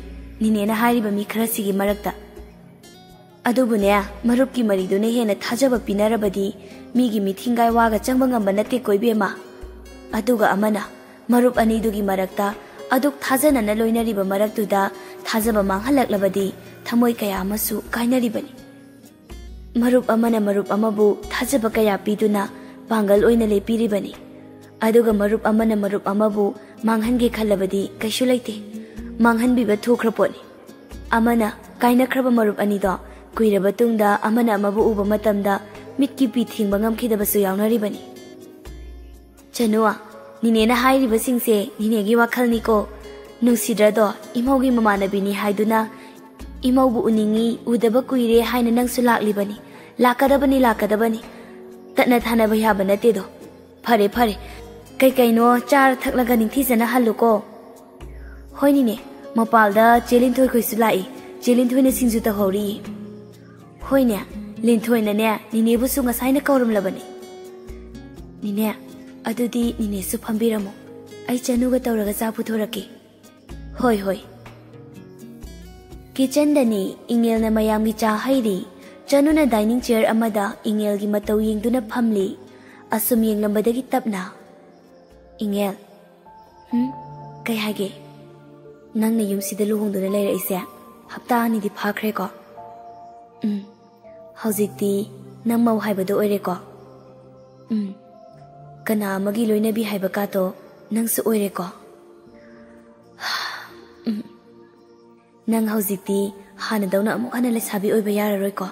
ꯅꯤꯅꯦꯅ ꯍꯥꯏꯔꯤꯕ ꯃꯤ ꯈꯔꯁꯤꯒꯤ ꯃꯔꯛꯇ ꯑꯗꯨꯕꯨꯅꯦ ꯃꯔꯨꯞꯀꯤ ꯃꯔꯤꯗꯨꯅ ꯍꯦꯟꯅ ꯊꯥꯖꯕ ꯄꯤꯅꯔꯕꯗꯤ ꯃꯤꯒꯤ ꯃꯤꯊꯤꯡꯒꯥꯏ ꯋꯥꯒ ꯆꯪꯕ ꯉꯝꯕ ꯅꯠꯇꯦ ꯀꯣꯏꯕꯦꯝꯃ ꯑꯗꯨꯒ ꯑꯃꯅ ꯃꯔꯨꯞ ꯑꯅꯤꯗꯨꯒꯤ ꯃꯔꯛꯇ ꯑꯗꯨꯛ ꯊꯥꯖꯅꯅ ꯂꯣꯏꯅꯔꯤꯕ ꯃꯔꯛꯇꯨꯗ ꯊꯥꯖꯕ ꯃꯥꯡꯍꯜꯂꯛꯂꯕꯗꯤ ꯊꯃꯣꯏ ꯀꯌా ꯑꯃꯁꯨ ꯀꯥꯏꯅꯔꯤꯕꯅꯤ ꯃꯔꯨꯞ ꯑꯃꯅ ꯃꯔꯨꯞ ꯑꯃꯕꯨ ꯊꯥꯖꯕ ꯀꯌꯥ ꯄꯤꯗꯨꯅ ꯄꯥꯡꯒꯜ ꯑꯣꯏꯅ ꯂꯦꯞꯄꯤꯔꯤꯕꯅꯤ ꯑꯗꯨꯒ ꯃꯔꯨꯞ ꯑꯃꯅ ꯃꯔꯨꯞ ꯑꯃꯕꯨ ꯃꯥꯡꯍꯟꯒꯦ ꯈꯜꯂꯕꯗꯤ ꯀꯩꯁꯨ ꯂꯩꯇꯦ ꯃꯥꯡꯍꯟꯕꯤꯕ ꯊꯨꯈ꯭ꯔ ꯄꯣꯠꯅꯤ ꯑꯃꯅ ꯀꯥꯏꯅꯈ꯭ꯔꯕ ꯃꯔꯨꯞ ꯑꯅꯤꯗꯣ ꯀꯨꯏꯔꯕ ꯇꯨꯡꯗ ꯑꯃꯅ ꯑꯃꯕꯨ ꯎꯕ ꯃꯇꯝꯗ ꯃꯤꯠꯀꯤ ꯄꯤ ꯊꯤꯡꯕ ꯉꯝꯈꯤꯗꯕꯁꯨ ꯌꯥꯎꯅꯔꯤꯕꯅꯤ ꯆꯅꯨꯋꯥ ꯅꯤꯅꯦꯅ ꯍꯥꯏꯔꯤꯕꯁꯤꯡꯁꯦ ꯅꯤꯅꯦꯒꯤ ꯋꯥꯈꯜꯅꯤꯀꯣ ꯅꯨꯡꯁꯤꯗ꯭ꯔꯗꯣ ꯏꯃꯧꯒꯤ ꯃꯃꯥꯟꯅꯕꯤꯅꯤ ꯍꯥꯏꯗꯨꯅ ꯏꯃꯧꯕꯨ ꯎꯅꯤꯡꯉꯤ ꯎꯗꯕ ꯀꯨꯏꯔꯦ ꯍꯥꯏꯅ ꯅꯪꯁꯨ ꯂꯥꯛꯂꯤꯕꯅꯤ ꯂꯥꯛꯀꯗꯕꯅꯤ ꯂꯥꯛꯀꯗꯕꯅꯤ ꯇꯠꯅ ꯊꯥꯅꯕ ꯌꯥꯕ ꯅꯠꯇꯦꯗꯣ ꯐꯔꯦ ꯐꯔꯦ ꯀꯩꯀꯩꯅꯣ ꯆꯥꯔ ꯊꯛꯂꯒ ꯅꯤꯡꯊꯤꯖꯅ ꯍꯜꯂꯨꯀꯣ ꯍꯣꯏꯅꯤꯅꯦ ꯃꯄꯥꯜꯗ ꯆꯦꯂꯤꯟꯊꯣꯏ ꯈꯣꯏꯁꯨ ꯂꯥꯛꯏ ꯆꯦꯂꯤꯟꯊꯣꯏꯅ ꯁꯤꯡꯖꯨ ꯇꯧꯍꯧꯔꯤ ꯍꯣꯏꯅꯦ ꯂꯤꯟꯊꯣꯏꯅꯅꯦ ꯅꯤꯅꯦꯕꯨꯁꯨ ꯉꯁꯥꯏꯅ ꯀꯧꯔꯝꯂꯕꯅꯤ ꯅꯤꯅꯦ ꯑꯗꯨꯗꯤ ꯅꯤꯅꯦꯁꯨ ꯐꯝꯕꯤꯔꯝꯃꯣ ꯑꯩ ꯆꯅꯨꯒ ꯇꯧꯔꯒ ꯆꯥ ꯄꯨꯊꯣꯔꯛꯀꯦ ꯍꯣꯏ ꯍꯣꯏ ꯀꯤꯆꯟꯗꯅꯤ ꯏꯪꯉꯦꯜꯅ ꯃꯌꯥꯝꯒꯤ ꯆꯥ ꯍꯩꯔꯤ ꯆꯅꯨꯅ ꯗꯥꯏꯅꯤꯡ ꯆꯤꯌꯔ ꯑꯃꯗ ꯏꯪꯉꯦꯜꯒꯤ ꯃꯇꯧ ꯌꯦꯡꯗꯨꯅ ꯐꯝꯂꯤ ꯑꯁꯨꯝ ꯌꯦꯡꯂꯝꯕꯗꯒꯤ ꯇꯞꯅ ꯏꯪꯉꯦꯜ ꯍꯨꯝ ꯀꯩ ꯍꯥꯏꯒꯦ ꯅꯪꯅ ꯌꯨꯝꯁꯤꯗ ꯂꯨꯍꯣꯡꯗꯨꯅ ꯂꯩꯔꯛꯏꯁꯦ ꯍꯞꯇꯥ ꯑꯅꯤꯗꯤ ꯐꯥꯈ꯭ꯔꯦꯀꯣ ꯎꯝ ꯍꯧꯖꯤꯛꯇꯤ ꯅꯪ ꯃꯧ ꯍꯥꯏꯕꯗꯣ ꯑꯣꯏꯔꯦꯀꯣ ꯎꯝ ꯀꯅꯥ ꯑꯃꯒꯤ ꯂꯣꯏꯅꯕꯤ ꯍꯥꯏꯕ ꯀꯥꯇꯣ ꯅꯪꯁꯨ ꯑꯣꯏꯔꯦꯀꯣ ꯎꯝ ꯅꯪ ꯍꯧꯖꯤꯛꯇꯤ ꯍꯥꯟꯅꯗꯧꯅ ꯑꯃꯨꯛ ꯍꯟꯅ ꯂꯩꯁꯥꯕꯤ ꯑꯣꯏꯕ ꯌꯥꯔꯔꯣꯏꯀꯣ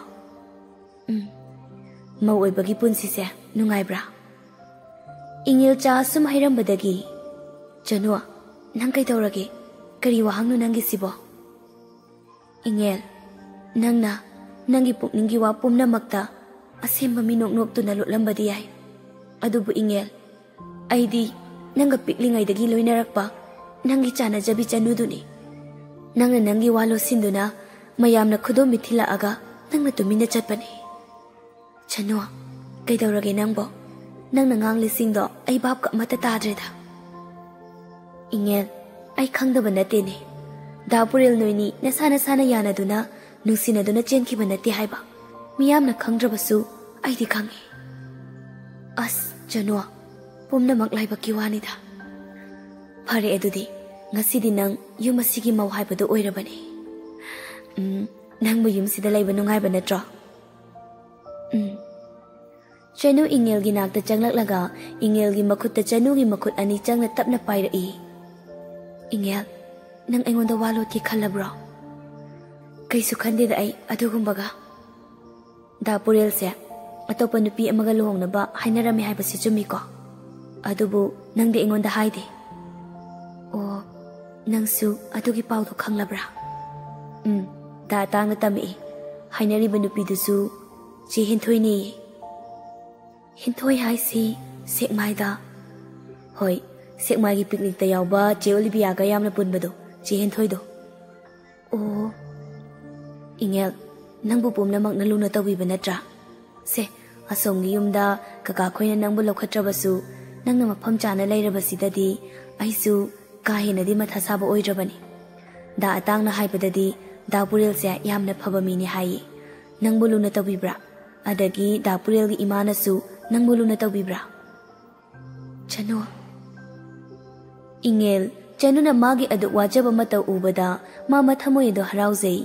ꯎꯝ ꯃꯧ ꯑꯣꯏꯕꯒꯤ ꯄꯨꯟꯁꯤꯁꯦ ꯅꯨꯡꯉꯥꯏꯕ꯭ꯔꯥ ꯏꯪꯉꯦꯜ ꯆꯥ ꯁꯨꯝ ꯍꯩꯔꯝꯕꯗꯒꯤ Chanu nang kay tawrage kari wahang no nangi sibo ingel nangna nangi pukningi wa pumna makta asemba minok nok tu na lutlambadi ay adubu ingel aidi nanga piklingaydagi loinarakpa nangi chanajabi chanuduni nangna nangi walo sinduna mayamna khudo mithilaaga nangna tumina chatpani chano kaidawrage nangbo ꯅꯪꯅ ꯉꯥꯡꯂꯤꯁꯤꯡꯗꯣ ꯑꯩ ꯚꯥꯞꯀ ꯑꯃꯠꯇ ꯇꯥꯗ꯭ꯔꯦꯗ ꯏꯉꯦꯜ ꯑꯩ ꯈꯪꯗꯕ ꯅꯠꯇꯦꯅꯦ ꯗꯥ ꯄꯨꯔꯦꯜ ꯅꯣꯏꯅꯤ ꯅꯁꯥ ꯅꯁꯥꯅ ꯌꯥꯅꯗꯨꯅ ꯅꯨꯡꯁꯤꯅꯗꯨꯅ ꯆꯦꯟꯈꯤꯕ ꯅꯠꯇꯦ ꯍꯥꯏꯕ ꯃꯤꯌꯥꯝꯅ ꯈꯪꯗ꯭ꯔꯕꯁꯨ ꯑꯩꯗꯤ ꯈꯪꯉꯤ ꯑꯁ ꯖꯅꯣ ꯄꯨꯝꯅꯃꯛ ꯂꯥꯏꯕꯛꯀꯤ ꯋꯥꯅꯤꯗ ꯐꯔꯦ ꯑꯗꯨꯗꯤ ꯉꯁꯤꯗꯤ ꯅꯪ ꯌꯨꯝ ꯑꯁꯤꯒꯤ ꯃꯧ ꯍꯥꯏꯕꯗꯨ ꯑꯣꯏꯔꯕꯅꯤ ꯎꯝ ꯅꯪꯕꯨ ꯌꯨꯝꯁꯤꯗ ꯂꯩꯕ ꯅꯨꯡꯉꯥꯏꯕ ꯅꯠꯇ꯭ꯔꯣ ꯎꯝ ꯆꯅꯨ ꯏꯉꯦꯜꯒꯤ ꯅꯥꯛꯇ ꯆꯪꯂꯛꯂꯒ ꯏꯉꯦꯜꯒꯤ ꯃꯈꯨꯠꯇ ꯆꯅꯨꯒꯤ ꯃꯈꯨꯠ ꯑꯅꯤ ꯆꯪꯅ ꯇꯞꯅ ꯄꯥꯏꯔꯛꯏ ꯏꯉꯦꯜ ꯅꯪ ꯑꯩꯉꯣꯟꯗ ꯋꯥꯂꯣꯠꯀꯤ ꯈꯜꯂꯕ꯭ꯔꯣ ꯀꯩꯁꯨ ꯈꯟꯗꯦꯗ ꯑꯩ ꯑꯗꯨꯒꯨꯝꯕꯒ ꯗꯥ ꯄꯨꯔꯦꯜꯁꯦ ꯑꯇꯣꯞꯄ ꯅꯨꯄꯤ ꯑꯃꯒ ꯂꯨꯍꯣꯡꯅꯕ ꯍꯥꯏꯅꯔꯝꯃꯤ ꯍꯥꯏꯕꯁꯤ ꯆꯨꯝꯃꯤꯀꯣ ꯑꯗꯨꯕꯨ ꯅꯪꯗꯤ ꯑꯩꯉꯣꯟꯗ ꯍꯥꯏꯗꯦ ꯑꯣ ꯅꯪꯁꯨ ꯑꯗꯨꯒꯤ ꯄꯥꯎꯗꯣ ꯈꯪꯂꯕ꯭ꯔꯥ ꯎꯝ ꯗꯥ ꯇꯥꯡꯅ ꯇꯝꯃꯛꯏ ꯍꯥꯏꯅꯔꯤꯕ ꯅꯨꯄꯤꯗꯨꯁꯨ ꯆꯦ ꯍꯦꯟꯊꯣꯏꯅꯦꯌꯦ ꯍꯤꯟꯊꯣꯏ ꯍꯥꯏꯁꯤ ꯁꯦꯛꯃꯥꯏꯗ ꯍꯣꯏ ꯁꯦꯛꯃꯥꯏꯒꯤ ꯄꯤꯛꯅꯤꯛꯇ ꯌꯥꯎꯕ ꯆꯦ ꯑꯣꯂꯤꯕꯤꯌꯥꯒ ꯌꯥꯝꯅ ꯄꯨꯟꯕꯗꯣ ꯆꯦ ꯍꯦꯟꯊꯣꯏꯗꯣ ꯑꯣ ꯏꯉꯦꯜ ꯅꯪꯕꯨ ꯄꯨꯝꯅꯃꯛꯅ ꯂꯨꯅ ꯇꯧꯕꯤꯕ ꯅꯠꯇ꯭ꯔꯥ ꯁꯦ ꯑꯁꯣꯝꯒꯤ ꯌꯨꯝꯗ ꯀꯀꯥ ꯈꯣꯏꯅ ꯅꯪꯕꯨ ꯂꯧꯈꯠꯇ꯭ꯔꯕꯁꯨ ꯅꯪꯅ ꯃꯐꯝ ꯆꯥꯅ ꯂꯩꯔꯕꯁꯤꯗꯗꯤ ꯑꯩꯁꯨ ꯀꯥ ꯍꯦꯟꯅꯗꯤ ꯃꯊꯥ ꯁꯥꯕ ꯑꯣꯏꯗ꯭ꯔꯕꯅꯤ ꯗꯥ ꯑꯇꯥꯡꯅ ꯍꯥꯏꯕꯗꯗꯤ ꯗꯥ ꯄꯨꯔꯦꯜꯁꯦ ꯌꯥꯝꯅ ꯐꯕ ꯃꯤꯅꯤ ꯍꯥꯏꯌꯦ ꯅꯪꯕꯨ ꯂꯨꯅ ꯇꯧꯕꯤꯕ꯭ꯔꯥ ꯑꯗꯒꯤ ꯗꯥ ꯄꯨꯔꯦꯜꯒꯤ ꯏꯃꯥꯅꯁꯨ ꯅꯪꯕꯨ ꯂꯨꯅ ꯇꯧꯕꯤꯕ꯭ꯔꯥ ꯆꯅꯨ ꯏꯉꯦꯜ ꯆꯅꯨꯅ ꯃꯥꯒꯤ ꯑꯗꯨ ꯋꯥꯖꯕ ꯃꯇꯧ ꯎꯕꯗ ꯃꯥ ꯃꯊꯃꯣꯏ ꯑꯗꯨ ꯍꯔꯥꯎꯖꯩ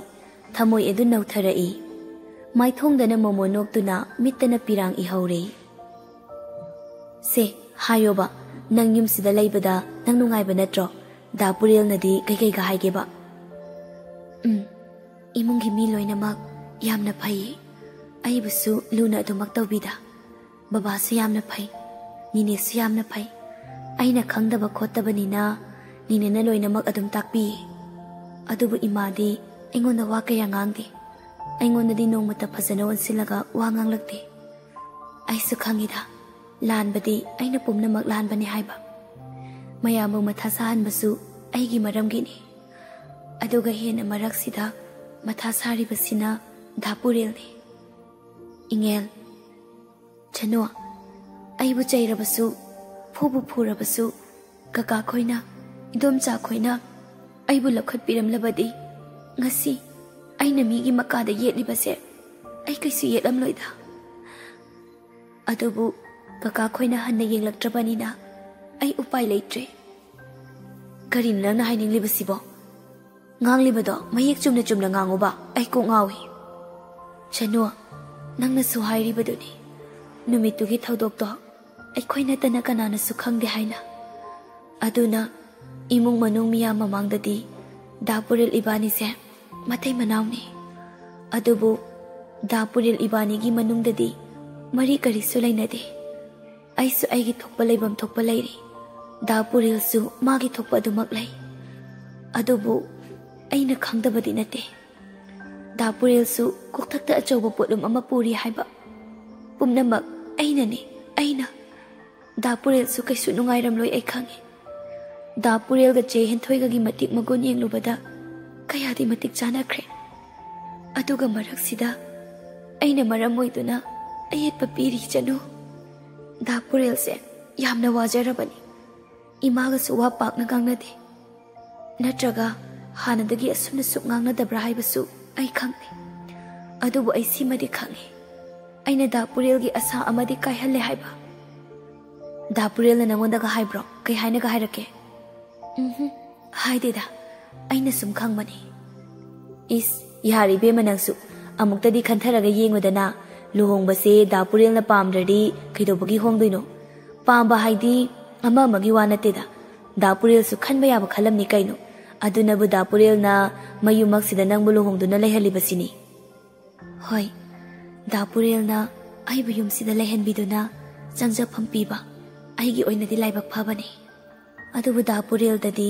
ꯊꯃꯣꯏ ꯑꯗꯨ ꯅꯧꯊꯔꯛꯏ ꯃꯥꯏꯊꯣꯡꯗꯅ ꯃꯣꯃꯣ ꯅꯣꯛꯇꯨꯅ ꯃꯤꯠꯇꯅ ꯄꯤꯔꯥꯡ ꯏꯍꯧꯔꯦ ꯁꯦ ꯍꯥꯏꯌꯣꯕ ꯅꯪ ꯌꯨꯝꯁꯤꯗ ꯂꯩꯕꯗ ꯅꯪ ꯅꯨꯡꯉꯥꯏꯕ ꯅꯠꯇ꯭ꯔꯣ ꯗꯥ ꯄꯨꯔꯦꯜꯅꯗꯤ ꯀꯩꯀꯩꯒ ꯍꯥꯏꯒꯦꯕ ꯎꯝ ꯏꯃꯨꯡꯒꯤ ꯃꯤ ꯂꯣꯏꯅꯃꯛ ꯌꯥꯝꯅ ꯐꯩꯌꯦ ꯑꯩꯕꯨꯁꯨ ꯂꯨꯅ ꯑꯗꯨꯃꯛ ꯇꯧꯕꯤꯗ ꯕꯕꯥꯁꯨ ꯌꯥꯝꯅ ꯐꯩ ꯅꯤꯅꯦꯁꯨ ꯌꯥꯝꯅ ꯐꯩ ꯑꯩꯅ ꯈꯪꯗꯕ ꯈꯣꯠꯇꯕꯅꯤꯅ ꯅꯤꯅꯦꯅ ꯂꯣꯏꯅꯃꯛ ꯑꯗꯨꯝ ꯇꯥꯛꯄꯤꯌꯦ ꯑꯗꯨꯕꯨ ꯏꯃꯥꯗꯤ ꯑꯩꯉꯣꯟꯗ ꯋꯥ ꯀꯌꯥ ꯉꯥꯡꯗꯦ ꯑꯩꯉꯣꯟꯗꯗꯤ ꯅꯣꯡꯃꯇ ꯐꯖꯅ ꯑꯣꯟꯁꯤꯜꯂꯒ ꯋꯥ ꯉꯥꯡꯂꯛꯇꯦ ꯑꯩꯁꯨ ꯈꯪꯉꯤꯗ ꯂꯥꯟꯕꯗꯤ ꯑꯩꯅ ꯄꯨꯝꯅꯃꯛ ꯂꯥꯟꯕꯅꯤ ꯍꯥꯏꯕ ꯃꯌꯥꯝꯕꯨ ꯃꯊꯥ ꯁꯥꯍꯟꯕꯁꯨ ꯑꯩꯒꯤ ꯃꯔꯝꯒꯤꯅꯤ ꯑꯗꯨꯒ ꯍꯦꯟꯅ ꯃꯔꯛꯁꯤꯗ ꯃꯊꯥ ꯁꯥꯔꯤꯕꯁꯤꯅ ꯙꯥꯄꯨꯔꯦꯜꯅꯤ ꯏꯉꯦꯜ ꯆꯅꯨ ꯑꯩꯕꯨ ꯆꯩꯔꯕꯁꯨ ꯐꯨꯕꯨ ꯐꯨꯔꯕꯁꯨ ngasi ai na mi gi maka da yet li base ai kai su yet am loi da adubu kaka khoi na han na yeng lak trabani na ai upai lai tre karin na na hai ning li basi bo ngang li bado mai ek chum na chum na ngang ba ai ko ngawi chanua nang na su hai ri bado ni numit tu gi thaudok to ai khoi na ta na kana na su khang de hai na aduna imung manung miya mamang da di dapuril ibani se ꯃꯇꯩ ꯃꯅꯥꯎꯅꯤ ꯑꯗꯨꯕꯨ ꯗꯥ ꯄꯨꯔꯤꯜ ꯏꯕꯥꯅꯤꯒꯤ ꯃꯅꯨꯡꯗꯗꯤ ꯃꯔꯤ ꯀꯔꯤꯁꯨ ꯂꯩꯅꯗꯦ ꯑꯩꯁꯨ ꯑꯩꯒꯤ ꯊꯣꯛꯄ ꯂꯩꯐꯝ ꯊꯣꯛꯄ ꯂꯩꯔꯤ ꯗꯥ ꯄꯨꯔꯤꯜꯁꯨ ꯃꯥꯒꯤ ꯊꯣꯛꯄ ꯑꯗꯨꯃꯛ ꯂꯩ ꯑꯗꯨꯕꯨ ꯑꯩꯅ ꯈꯪꯗꯕꯗꯤ ꯅꯠꯇꯦ ꯗꯥ ꯄꯨꯔꯦꯜꯁꯨ ꯀꯣꯛꯊꯛꯇ ꯑꯆꯧꯕ ꯄꯣꯠꯂꯨꯝ ꯑꯃ ꯄꯨꯔꯤ ꯍꯥꯏꯕ ꯄꯨꯝꯅꯃꯛ ꯑꯩꯅꯅꯤ ꯑꯩꯅ ꯗꯥ ꯄꯨꯔꯦꯜꯁꯨ ꯀꯩꯁꯨ ꯅꯨꯡꯉꯥꯏꯔꯝꯂꯣꯏ ꯑꯩ ꯈꯪꯉꯤ ꯗꯥ ꯄꯨꯔꯦꯜꯒ ꯆꯦ ꯍꯦꯟꯊꯣꯏꯒꯒꯤ ꯃꯇꯤꯛ ꯃꯒꯨꯟ ꯌꯦꯡꯂꯨꯕꯗ ꯀꯌꯥꯗꯤ ꯃꯇꯤꯛ ꯆꯥꯅꯈ꯭ꯔꯦ ꯑꯗꯨꯒ ꯃꯔꯛꯁꯤꯗ ꯑꯩꯅ ꯃꯔꯝ ꯑꯣꯏꯗꯨꯅ ꯑꯌꯦꯠꯄ ꯄꯤꯔꯤ ꯆꯅꯨ ꯗꯥ ꯄꯨꯔꯦꯜꯁꯦ ꯌꯥꯝꯅ ꯋꯥꯖꯔꯕꯅꯤ ꯏꯃꯥꯒꯁꯨ ꯋꯥ ꯄꯥꯛꯅ ꯉꯥꯡꯅꯗꯦ ꯅꯠꯇ꯭ꯔꯒ ꯍꯥꯟꯅꯗꯒꯤ ꯑꯁꯨꯝꯅ ꯁꯨꯛ ꯉꯥꯡꯅꯗꯕ꯭ꯔꯥ ꯍꯥꯏꯕꯁꯨ ꯑꯩ ꯈꯪꯗꯦ ꯑꯗꯨꯕꯨ ꯑꯩ ꯁꯤꯃꯗꯤ ꯈꯪꯉꯤ ꯑꯩꯅ ꯗꯥ ꯄꯨꯔꯦꯜꯒꯤ ꯑꯁꯥ ꯑꯃꯗꯤ ꯀꯥꯏꯍꯜꯂꯦ ꯍꯥꯏꯕ ꯗꯥ ꯄꯨꯔꯦꯜꯅ ꯅꯪꯉꯣꯟꯗꯒ ꯍꯥꯏꯕ꯭ꯔꯣ ꯀꯩ ꯍꯥꯏꯅꯒ ꯍꯥꯏꯔꯛꯀꯦ ꯎꯝ ꯍꯥꯏꯗꯦꯗ ꯑꯩꯅ ꯁꯨꯝ ꯈꯪꯕꯅꯤ ꯏꯁ ꯌꯥꯔꯤ ꯏꯕꯦꯝꯃ ꯅꯪꯁꯨ ꯑꯃꯨꯛꯇꯗꯤ ꯈꯟꯊꯔꯒ ꯌꯦꯡꯉꯨꯗꯅ ꯂꯨꯍꯣꯡꯕꯁꯦ ꯗꯥ ꯄꯨꯔꯦꯜꯅ ꯄꯥꯝꯗ꯭ꯔꯗꯤ ꯀꯩꯗꯧꯕꯒꯤ ꯍꯣꯡꯗꯣꯏꯅꯣ ꯄꯥꯝꯕ ꯍꯥꯏꯗꯤ ꯑꯃ ꯑꯃꯒꯤ ꯋꯥ ꯅꯠꯇꯦꯗ ꯗꯥ ꯄꯨꯔꯦꯜꯁꯨ ꯈꯟꯕ ꯌꯥꯕ ꯈꯜꯂꯝꯅꯤ ꯀꯩꯅꯣ ꯑꯗꯨꯅꯕꯨ ꯗꯥ ꯄꯨꯔꯦꯜꯅ ꯃꯌꯨꯝꯃꯛꯁꯤꯗ ꯅꯪꯕꯨ ꯂꯨꯍꯣꯡꯗꯨꯅ ꯂꯩꯍꯜꯂꯤꯕꯁꯤꯅꯤ ꯍꯣꯏ ꯗꯥ ꯄꯨꯔꯦꯜꯅ ꯑꯩꯕꯨ ꯌꯨꯝꯁꯤꯗ ꯂꯩꯍꯟꯕꯤꯗꯨꯅ ꯆꯪꯖꯐꯝ ꯄꯤꯕ ꯑꯩꯒꯤ ꯑꯣꯏꯅꯗꯤ ꯂꯥꯏꯕꯛ ꯐꯕꯅꯤ ꯑꯗꯨꯕꯨ ꯗꯥ ꯄꯨꯔꯦꯜꯗꯗꯤ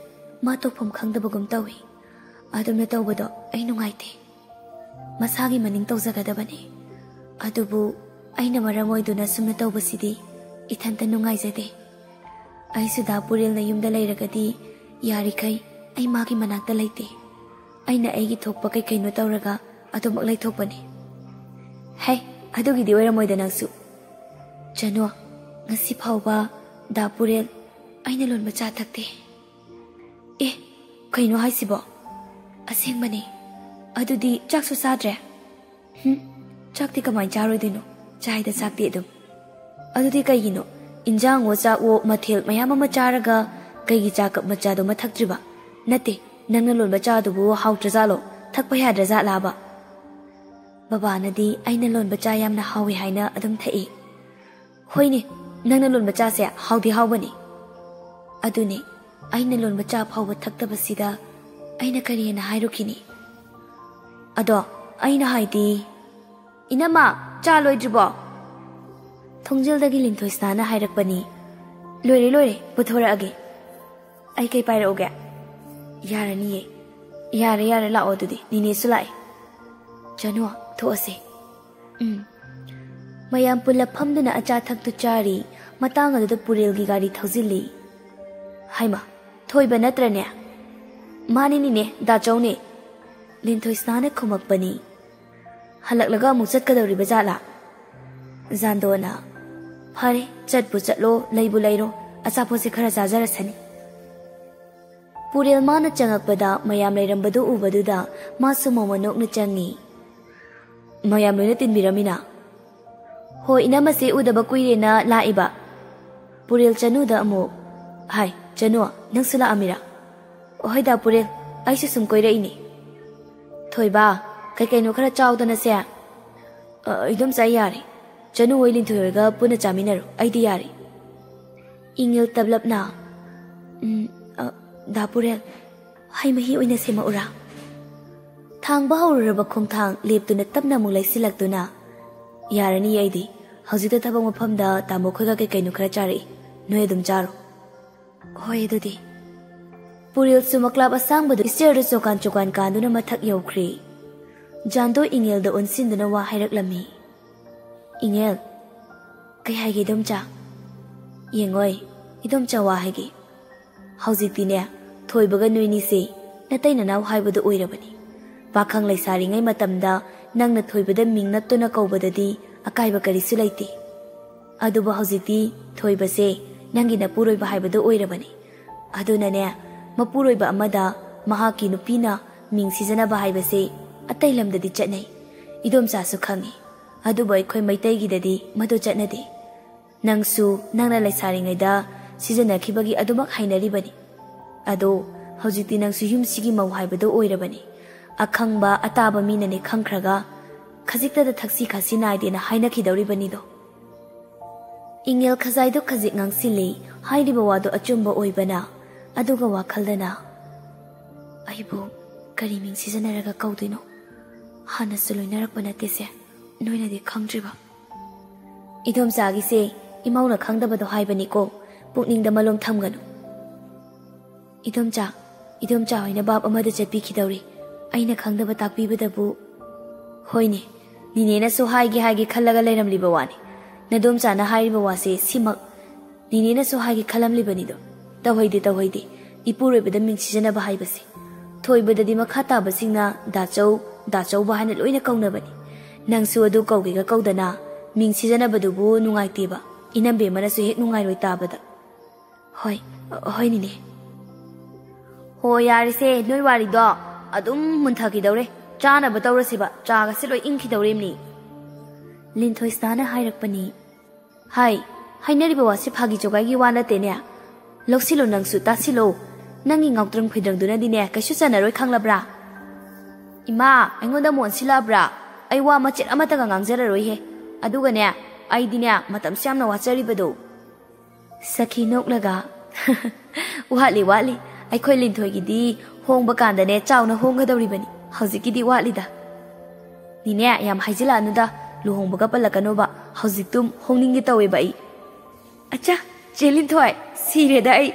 ꯃꯥ ꯇꯧꯐꯝ ꯈꯪꯗꯕꯒꯨꯝ ꯇꯧꯏ ꯑꯗꯨꯝꯅ ꯇꯧꯕꯗꯣ ꯑꯩ ꯅꯨꯡꯉꯥꯏꯇꯦ ꯃꯁꯥꯒꯤ ꯃꯅꯤꯡ ꯇꯧꯖꯒꯗꯕꯅꯤ ꯑꯗꯨꯕꯨ ꯑꯩꯅ ꯃꯔꯝ ꯑꯣꯏꯗꯨꯅ ꯁꯨꯝꯅ ꯇꯧꯕꯁꯤꯗꯤ ꯏꯊꯟꯇ ꯅꯨꯡꯉꯥꯏꯖꯗꯦ ꯑꯩꯁꯨ ꯗꯥ ꯄꯨꯔꯦꯜꯅ ꯌꯨꯝꯗ ꯂꯩꯔꯒꯗꯤ ꯌꯥꯔꯤꯈꯩ ꯑꯩ ꯃꯥꯒꯤ ꯃꯅꯥꯛꯇ ꯂꯩꯇꯦ ꯑꯩꯅ ꯑꯩꯒꯤ ꯊꯣꯛꯄ ꯀꯩ ꯀꯩꯅꯣ ꯇꯧꯔꯒ ꯑꯗꯨꯃꯛ ꯂꯩꯊꯣꯛꯄꯅꯤ ꯍꯦ ꯑꯗꯨꯒꯤꯗꯤ ꯑꯣꯏꯔꯝꯃꯣꯏꯗ ꯅꯪꯁꯨ ꯆꯅꯣ ꯉꯁꯤ ꯐꯥꯎꯕ ꯗꯥ ꯄꯨꯔꯦꯜ ꯑꯩꯅ ꯂꯣꯟꯕ ꯆꯥ ꯊꯛꯇꯦ ꯑꯦ ꯀꯩꯅꯣ ꯍꯥꯏꯁꯤꯕꯣ ꯑꯁꯦꯡꯕꯅꯤ ꯑꯗꯨꯗꯤ ꯆꯥꯛꯁꯨ ꯆꯥꯗ꯭ꯔꯦ ꯍꯝ ꯆꯥꯛꯇꯤ ꯀꯃꯥꯏꯅ ꯆꯥꯔꯣꯏꯗꯣꯏꯅꯣ ꯆꯥꯏꯗ ꯆꯥꯛꯇꯤ ꯑꯗꯨꯝ ꯑꯗꯨꯗꯤ ꯀꯩꯒꯤꯅꯣ ꯏꯟꯖꯥꯡꯋꯣ ꯆꯥꯛꯋꯣ ꯃꯊꯦꯜ ꯃꯌꯥꯝ ꯑꯃ ꯆꯥꯔꯒ ꯀꯩꯒꯤ ꯆꯥ ꯀꯞ ꯃꯆꯥꯗꯨꯃ ꯊꯛꯇ꯭ꯔꯤꯕ ꯅꯠꯇꯦ ꯅꯪꯅ ꯂꯣꯟꯕ ꯆꯥꯗꯨꯕꯨ ꯍꯥꯎꯇ꯭ꯔꯖꯥꯠꯂꯣ ꯊꯛꯄ ꯌꯥꯗ꯭ꯔꯖꯥꯠꯂꯥꯕ ꯕꯕꯥꯅꯗꯤ ꯑꯩꯅ ꯂꯣꯟꯕ ꯆꯥ ꯌꯥꯝꯅ ꯍꯥꯎꯏ ꯍꯥꯏꯅ ꯑꯗꯨꯝ ꯊꯛꯏ ꯍꯣꯏꯅꯦ ꯅꯪꯅ ꯂꯣꯟꯕ ꯆꯥꯁꯦ ꯍꯥꯎꯗꯤ ꯍꯥꯎꯕꯅꯤ ꯑꯗꯨꯅꯦ ꯑꯩꯅ ꯂꯣꯟꯕ ꯆꯥ ꯐꯥꯎꯕ ꯊꯛꯇꯕꯁꯤꯗ ꯑꯩꯅ ꯀꯔꯤꯅ ꯍꯥꯏꯔꯨꯈꯤꯅꯤ ꯑꯗꯣ ꯑꯩꯅ ꯍꯥꯏꯗꯤ ꯏꯅꯝꯃ ꯆꯥ ꯂꯣꯏꯗ꯭ꯔꯤꯕꯣ ꯊꯣꯡꯖꯤꯜꯗꯒꯤ ꯂꯤꯟꯊꯣꯏꯁꯅꯥꯅ ꯍꯥꯏꯔꯛꯄꯅꯤ ꯂꯣꯏꯔꯦ ꯂꯣꯏꯔꯦ ꯄꯨꯊꯣꯔꯛꯑꯒꯦ ꯑꯩ ꯀꯩ ꯄꯥꯏꯔꯛꯎꯒꯦ ꯌꯥꯔꯅꯤꯌꯦ ꯌꯥꯔꯦ ꯌꯥꯔꯦ ꯂꯥꯛꯑꯣ ꯑꯗꯨꯗꯤ ꯅꯤꯅꯦꯁꯨ ꯂꯥꯛꯑꯦ ꯆꯅꯨ ꯊꯣꯛꯑꯁꯦ ꯎꯝ ꯃꯌꯥꯝ ꯄꯨꯜꯂꯞ ꯐꯝꯗꯨꯅ ꯑꯆꯥ ꯑꯊꯛꯇꯨ ꯆꯥꯔꯤ ꯃꯇꯥꯡ ꯑꯗꯨꯗ ꯄꯨꯔꯦꯜꯒꯤ ꯒꯥꯔꯤ ꯊꯧꯖꯤꯜꯂꯤ ꯍꯥꯏꯃ ꯊꯣꯏꯕ ꯅꯠꯇ꯭ꯔꯅꯦ ꯃꯥꯅꯤꯅꯤꯅꯦ ꯗꯥꯆꯧꯅꯦ ꯂꯤꯟꯊꯣꯏꯁꯅꯥꯅ ꯈꯨꯝꯃꯛꯄꯅꯤ ꯍꯜꯂꯛꯂꯒ ꯑꯃꯨꯛ ꯆꯠꯀꯗꯧꯔꯤꯕ ꯖꯥꯠꯂꯥ ꯖꯥꯟꯗꯣꯅ ꯐꯔꯦ ꯆꯠꯄꯨ ꯆꯠꯂꯣ ꯂꯩꯕꯨ ꯂꯩꯔꯣ ꯑꯆꯥꯄꯣꯠꯁꯦ ꯈꯔ ꯆꯥꯖꯔꯁꯅꯤ ꯄꯨꯔꯦꯜ ꯃꯥꯅ ꯆꯪꯉꯛꯄꯗ ꯃꯌꯥꯝ ꯂꯩꯔꯝꯕꯗꯨ ꯎꯕꯗꯨꯗ ꯃꯥꯁꯨ ꯃꯃꯅꯣꯛꯅ ꯆꯪꯉꯤ ꯃꯌꯥꯝ ꯂꯣꯏꯅ ꯇꯤꯟꯕꯤꯔꯝꯃꯤꯅ ꯍꯣꯏ ꯏꯅꯝꯃꯁꯦ ꯎꯗꯕ ꯀꯨꯏꯔꯦꯅ ꯂꯥꯛꯏꯕ ꯄꯨꯔꯦꯜ ꯆꯅꯨꯗ ꯑꯃꯨꯛ ꯍꯥꯏ ꯆꯅꯨ ꯅꯪꯁꯨ ꯂꯥꯛꯑꯃꯤꯔꯥ ꯍꯣꯏꯗ ꯄꯨꯔꯦꯜ ꯑꯩꯁꯨ ꯁꯨꯝ ꯀꯣꯏꯔꯛꯏꯅꯤ ꯊꯣꯏꯕ ꯀꯩ ꯀꯩꯅꯣ ꯈꯔ ꯆꯥꯎꯗꯅꯁꯦ ꯑꯗꯨꯝ ꯆꯥꯏ ꯌꯥꯔꯦ ꯆꯅꯨ ꯍꯣꯏ ꯂꯤꯟꯊꯣꯏꯔꯒ ꯄꯨꯟꯅ ꯆꯥꯃꯤꯟꯅꯔꯣ ꯑꯩꯗꯤ ꯌꯥꯔꯦ ꯏꯪꯏꯜ ꯇꯞꯂꯞꯅ ꯎꯝ ꯗꯥ ꯄꯨꯔꯦꯜ ꯍꯩ ꯃꯍꯤ ꯑꯣꯏꯅ ꯁꯦꯝꯃꯛꯎꯔꯥ ꯊꯥꯡꯕ ꯍꯧꯔꯨꯔꯕ ꯈꯣꯡꯊꯥꯡ ꯂꯦꯞꯇꯨꯅ ꯇꯞꯅ ꯑꯃꯨꯛ ꯂꯩꯁꯤꯜꯂꯛꯇꯨꯅ ꯌꯥꯔꯅꯤ ꯑꯩꯗꯤ ꯍꯧꯖꯤꯛꯇ ꯊꯕꯛ ꯃꯐꯝꯗ ꯇꯥꯃꯣ ꯈꯣꯏꯒ ꯀꯩ ꯀꯩꯅꯣ ꯈꯔ ꯆꯥꯔꯛꯏ ꯅꯣꯏ ꯑꯗꯨꯝ ꯆꯥꯔꯣ Hoi dudi. Puril sumaklap asang badu isir ru sokan chokan kandu na mathak yawkri. Jando ingel da unsin dana wa hairak lami. Ingel, kay hai gi domcha. Yengoi, idomcha wa hai gi. nè, thôi thoi baga nuôi ni se, na tay na nao hai badu oira bani. Pakang lấy sari ngay matamda, nang na thoi bada ming na to na kau badadi, akai ba karisu laite. Aduba hauzik ti, thoi ba se, ꯅꯪꯒꯤ ꯅꯄꯨꯔꯣꯏꯕ ꯍꯥꯏꯕꯗꯨ ꯑꯣꯏꯔꯕꯅꯤ ꯑꯗꯨꯅꯅꯦ ꯃꯄꯨꯔꯣꯏꯕ ꯑꯃꯗ ꯃꯍꯥꯛꯀꯤ ꯅꯨꯄꯤꯅ ꯃꯤꯡ ꯁꯤꯖꯤꯟꯅꯕ ꯍꯥꯏꯕꯁꯦ ꯑꯇꯩ ꯂꯝꯗꯗꯤ ꯆꯠꯅꯩ ꯏꯗꯣꯝꯆꯥꯁꯨ ꯈꯪꯉꯤ ꯑꯗꯨꯕꯨ ꯑꯩꯈꯣꯏ ꯃꯩꯇꯩꯒꯤꯗꯗꯤ ꯃꯗꯨ ꯆꯠꯅꯗꯦ ꯅꯪꯁꯨ ꯅꯪꯅ ꯂꯩꯁꯥꯔꯤꯉꯩꯗ ꯁꯤꯖꯤꯟꯅꯈꯤꯕꯒꯤ ꯑꯗꯨꯃꯛ ꯍꯩꯅꯔꯤꯕꯅꯤ ꯑꯗꯣ ꯍꯧꯖꯤꯛꯇꯤ ꯅꯪꯁꯨ ꯌꯨꯝꯁꯤꯒꯤ ꯃꯧ ꯍꯥꯏꯕꯗꯨ ꯑꯣꯏꯔꯕꯅꯤ ꯑꯈꯪꯕ ꯑꯇꯥꯕ ꯃꯤꯅꯅꯦ ꯈꯪꯈ꯭ꯔꯒ ꯈꯖꯤꯛꯇꯗ ꯊꯛꯁꯤ ꯈꯥꯁꯤ ꯅꯥꯏꯗꯦꯅ ꯍꯥꯏꯅꯈꯤꯗꯧꯔꯤꯕꯅꯤꯗꯣ ꯏꯉꯦꯜ ꯈꯖꯥꯏꯗꯨ ꯈꯖꯤꯛ ꯉꯥꯡꯁꯤꯜꯂꯤ ꯍꯥꯏꯔꯤꯕ ꯋꯥꯗꯨ ꯑꯆꯨꯝꯕ ꯑꯣꯏꯕꯅ ꯑꯗꯨꯒ ꯋꯥꯈꯜꯗꯅ ꯑꯩꯕꯨ ꯀꯔꯤ ꯃꯤꯡ ꯁꯤꯖꯤꯟꯅꯔꯒ ꯀꯧꯗꯣꯏꯅꯣ ꯍꯥꯟꯅꯁꯨ ꯂꯣꯏꯅꯔꯛꯄ ꯅꯠꯇꯦꯁꯦ ꯅꯣꯏꯅꯗꯤ ꯈꯪꯗ꯭ꯔꯤꯕ ꯏꯗꯣꯝꯆꯥꯒꯤꯁꯦ ꯏꯃꯧꯅ ꯈꯪꯗꯕꯗꯣ ꯍꯥꯏꯕꯅꯤꯀꯣ ꯄꯨꯛꯅꯤꯡꯗ ꯃꯂꯣꯝ ꯊꯝꯒꯅꯨ ꯏꯗꯣꯝꯆꯥ ꯏꯗꯣꯝꯆꯥ ꯍꯣꯏꯅ ꯕꯥꯞ ꯑꯃꯗ ꯆꯠꯄꯤꯈꯤꯗꯧꯔꯤ ꯑꯩꯅ ꯈꯪꯗꯕ ꯇꯥꯛꯄꯤꯕꯗꯕꯨ ꯍꯣꯏꯅꯦ ꯅꯤꯅꯦꯅꯁꯨ ꯍꯥꯏꯒꯦ ꯍꯥꯏꯒꯦ ꯈꯜꯂꯒ ꯂꯩꯔꯝꯂꯤꯕ ꯋꯥꯅꯤ ꯅꯗꯣꯝꯆꯥꯅ ꯍꯥꯏꯔꯤꯕ ꯋꯥꯁꯦ ꯁꯤꯃꯛ ꯅꯤꯅꯦꯅꯁꯨ ꯍꯥꯏꯒꯦ ꯈꯜꯂꯝꯂꯤꯕꯅꯤꯗꯣ ꯇꯧꯍꯩꯗꯦ ꯇꯧꯍꯩꯗꯦ ꯏꯄꯨꯔꯣꯏꯕꯗ ꯃꯤꯡ ꯁꯤꯖꯤꯟꯅꯕ ꯍꯥꯏꯕꯁꯦ ꯊꯣꯏꯕꯗꯗꯤ ꯃꯈꯥ ꯇꯥꯕꯁꯤꯡꯅ ꯗꯥꯆꯧ ꯗꯥꯆꯧꯕ ꯍꯥꯏꯅ ꯂꯣꯏꯅ ꯀꯧꯅꯕꯅꯤ ꯅꯪꯁꯨ ꯑꯗꯨ ꯀꯧꯒꯦꯒ ꯀꯧꯗꯅ ꯃꯤꯡ ꯁꯤꯖꯤꯟꯅꯕꯗꯨꯕꯨ ꯅꯨꯡꯉꯥꯏꯇꯦꯕ ꯏꯅꯝꯕꯦꯝꯃꯅꯁꯨ ꯍꯦꯛ ꯅꯨꯡꯉꯥꯏꯔꯣꯏ ꯇꯥꯕꯗ ꯍꯣꯏ ꯍꯣꯏ ꯅꯤꯅꯦ ꯍꯣ ꯌꯥꯔꯤꯁꯦ ꯅꯣꯏ ꯋꯥꯔꯤꯗꯣ ꯑꯗꯨꯝ ꯃꯨꯟꯊꯈꯤꯗꯧꯔꯦ ꯆꯥꯅꯕ ꯇꯧꯔꯁꯤꯕ ꯆꯥꯒꯁꯦ ꯂꯣꯏ ꯏꯪꯈꯤꯗꯧꯔꯤꯕꯅꯤ ꯂꯤꯟꯊꯣꯏꯁꯅꯥꯅ ꯍꯥꯏꯔꯛꯄꯅꯤ Hai, hai nè ribo wasi phagi jogai gi wana te ne. Lok silo nang su ta silo. Nang ngọc trong phi đường duna đi nè cái su sana roi khang labra. Ima, anh ngon đã da mon sila bra. Ai wa ma chet amata ga ngang zera rồi he. Aduga nè ai di ne matam siam na wachari bedo. Sakhi nok laga. Wali wali, ai khoi lin thoi gi di hong ba kan da ne chao na hong ga dawri bani. Hawji ki di đi nè, Ni ne yam haijila anu da. ꯂꯨꯍꯣꯡꯕꯒ ꯄꯜꯂꯛꯀꯅꯣꯕ ꯍꯧꯖꯤꯛꯇꯨꯝ ꯍꯣꯡꯅꯤꯡꯒꯦ ꯇꯧꯋꯦꯕ ꯑꯩ ꯑꯆꯥ ꯆꯦ ꯂꯤꯟꯊꯣꯏ ꯁꯤꯔꯦꯗ ꯑꯩ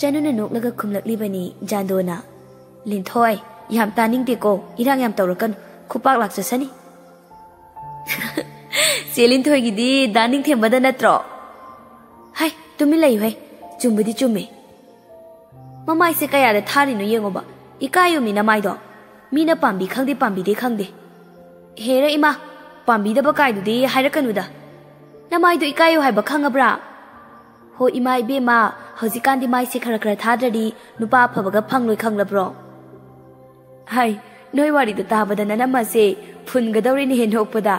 ꯆꯅꯨꯅ ꯅꯣꯛꯂꯒ ꯈꯨꯝꯂꯛꯂꯤꯕꯅꯤ ꯖꯥꯟꯗꯣꯅ ꯂꯤꯟꯊꯣꯏ ꯌꯥꯝ ꯇꯥꯅꯤꯡꯗꯦꯀꯣ ꯏꯔꯥꯡ ꯌꯥꯝ ꯇꯧꯔꯛꯀꯅꯨ ꯈꯨꯄꯥꯛ ꯂꯥꯛꯆꯁꯅꯤ ꯆꯦ ꯂꯤꯟꯊꯣꯏꯒꯤꯗꯤ ꯗꯥꯅꯤꯡ ꯊꯦꯝꯕꯗ ꯅꯠꯇ꯭ꯔꯣ ꯍꯥꯏ ꯇꯨꯃꯤꯟ ꯂꯩꯌꯨꯍꯦ ꯆꯨꯝꯕꯗꯤ ꯆꯨꯝꯃꯦ ꯃꯃꯥꯏꯁꯦ ꯀꯌꯥꯗ ꯊꯥꯔꯤꯅꯣ ꯌꯦꯡꯉꯣꯕ ꯏꯀꯥꯏꯌꯨꯝꯅꯤ ꯅꯃꯥꯏꯗꯣ ꯃꯤꯅ ꯄꯥꯝꯕꯤ ꯈꯪꯗꯦ ꯄꯥꯝꯕꯤꯗꯦ ꯈꯪꯗꯦ ꯍꯦꯔ ꯏꯃꯥ ꯄꯥꯝꯕꯤꯗꯕ ꯀꯥꯏꯗꯨꯗꯤ ꯍꯥꯏꯔꯛꯀꯅꯨꯗ ꯅꯃꯥꯏꯗꯣ ꯏꯀꯥꯏꯌꯨ ꯍꯥꯏꯕ ꯈꯪꯉꯕ꯭ꯔꯥ ꯍꯣ ꯏꯃꯥ ꯏꯕꯦꯝꯃ ꯍꯧꯖꯤꯛꯀꯥꯟꯗꯤ ꯃꯥꯏꯁꯦ ꯈꯔ ꯈꯔ ꯊꯥꯗ꯭ꯔꯗꯤ ꯅꯨꯄꯥ ꯑꯐꯕꯒ ꯐꯪꯂꯣꯏ ꯈꯪꯂꯕ꯭ꯔꯣ ꯍꯥꯏ ꯅꯣꯏ ꯋꯥꯔꯤꯗꯣ ꯇꯥꯕꯗ ꯅꯅꯝꯃꯁꯦ ꯐꯨꯟꯒꯗꯧꯔꯤꯅꯦ ꯅꯣꯛꯄꯗ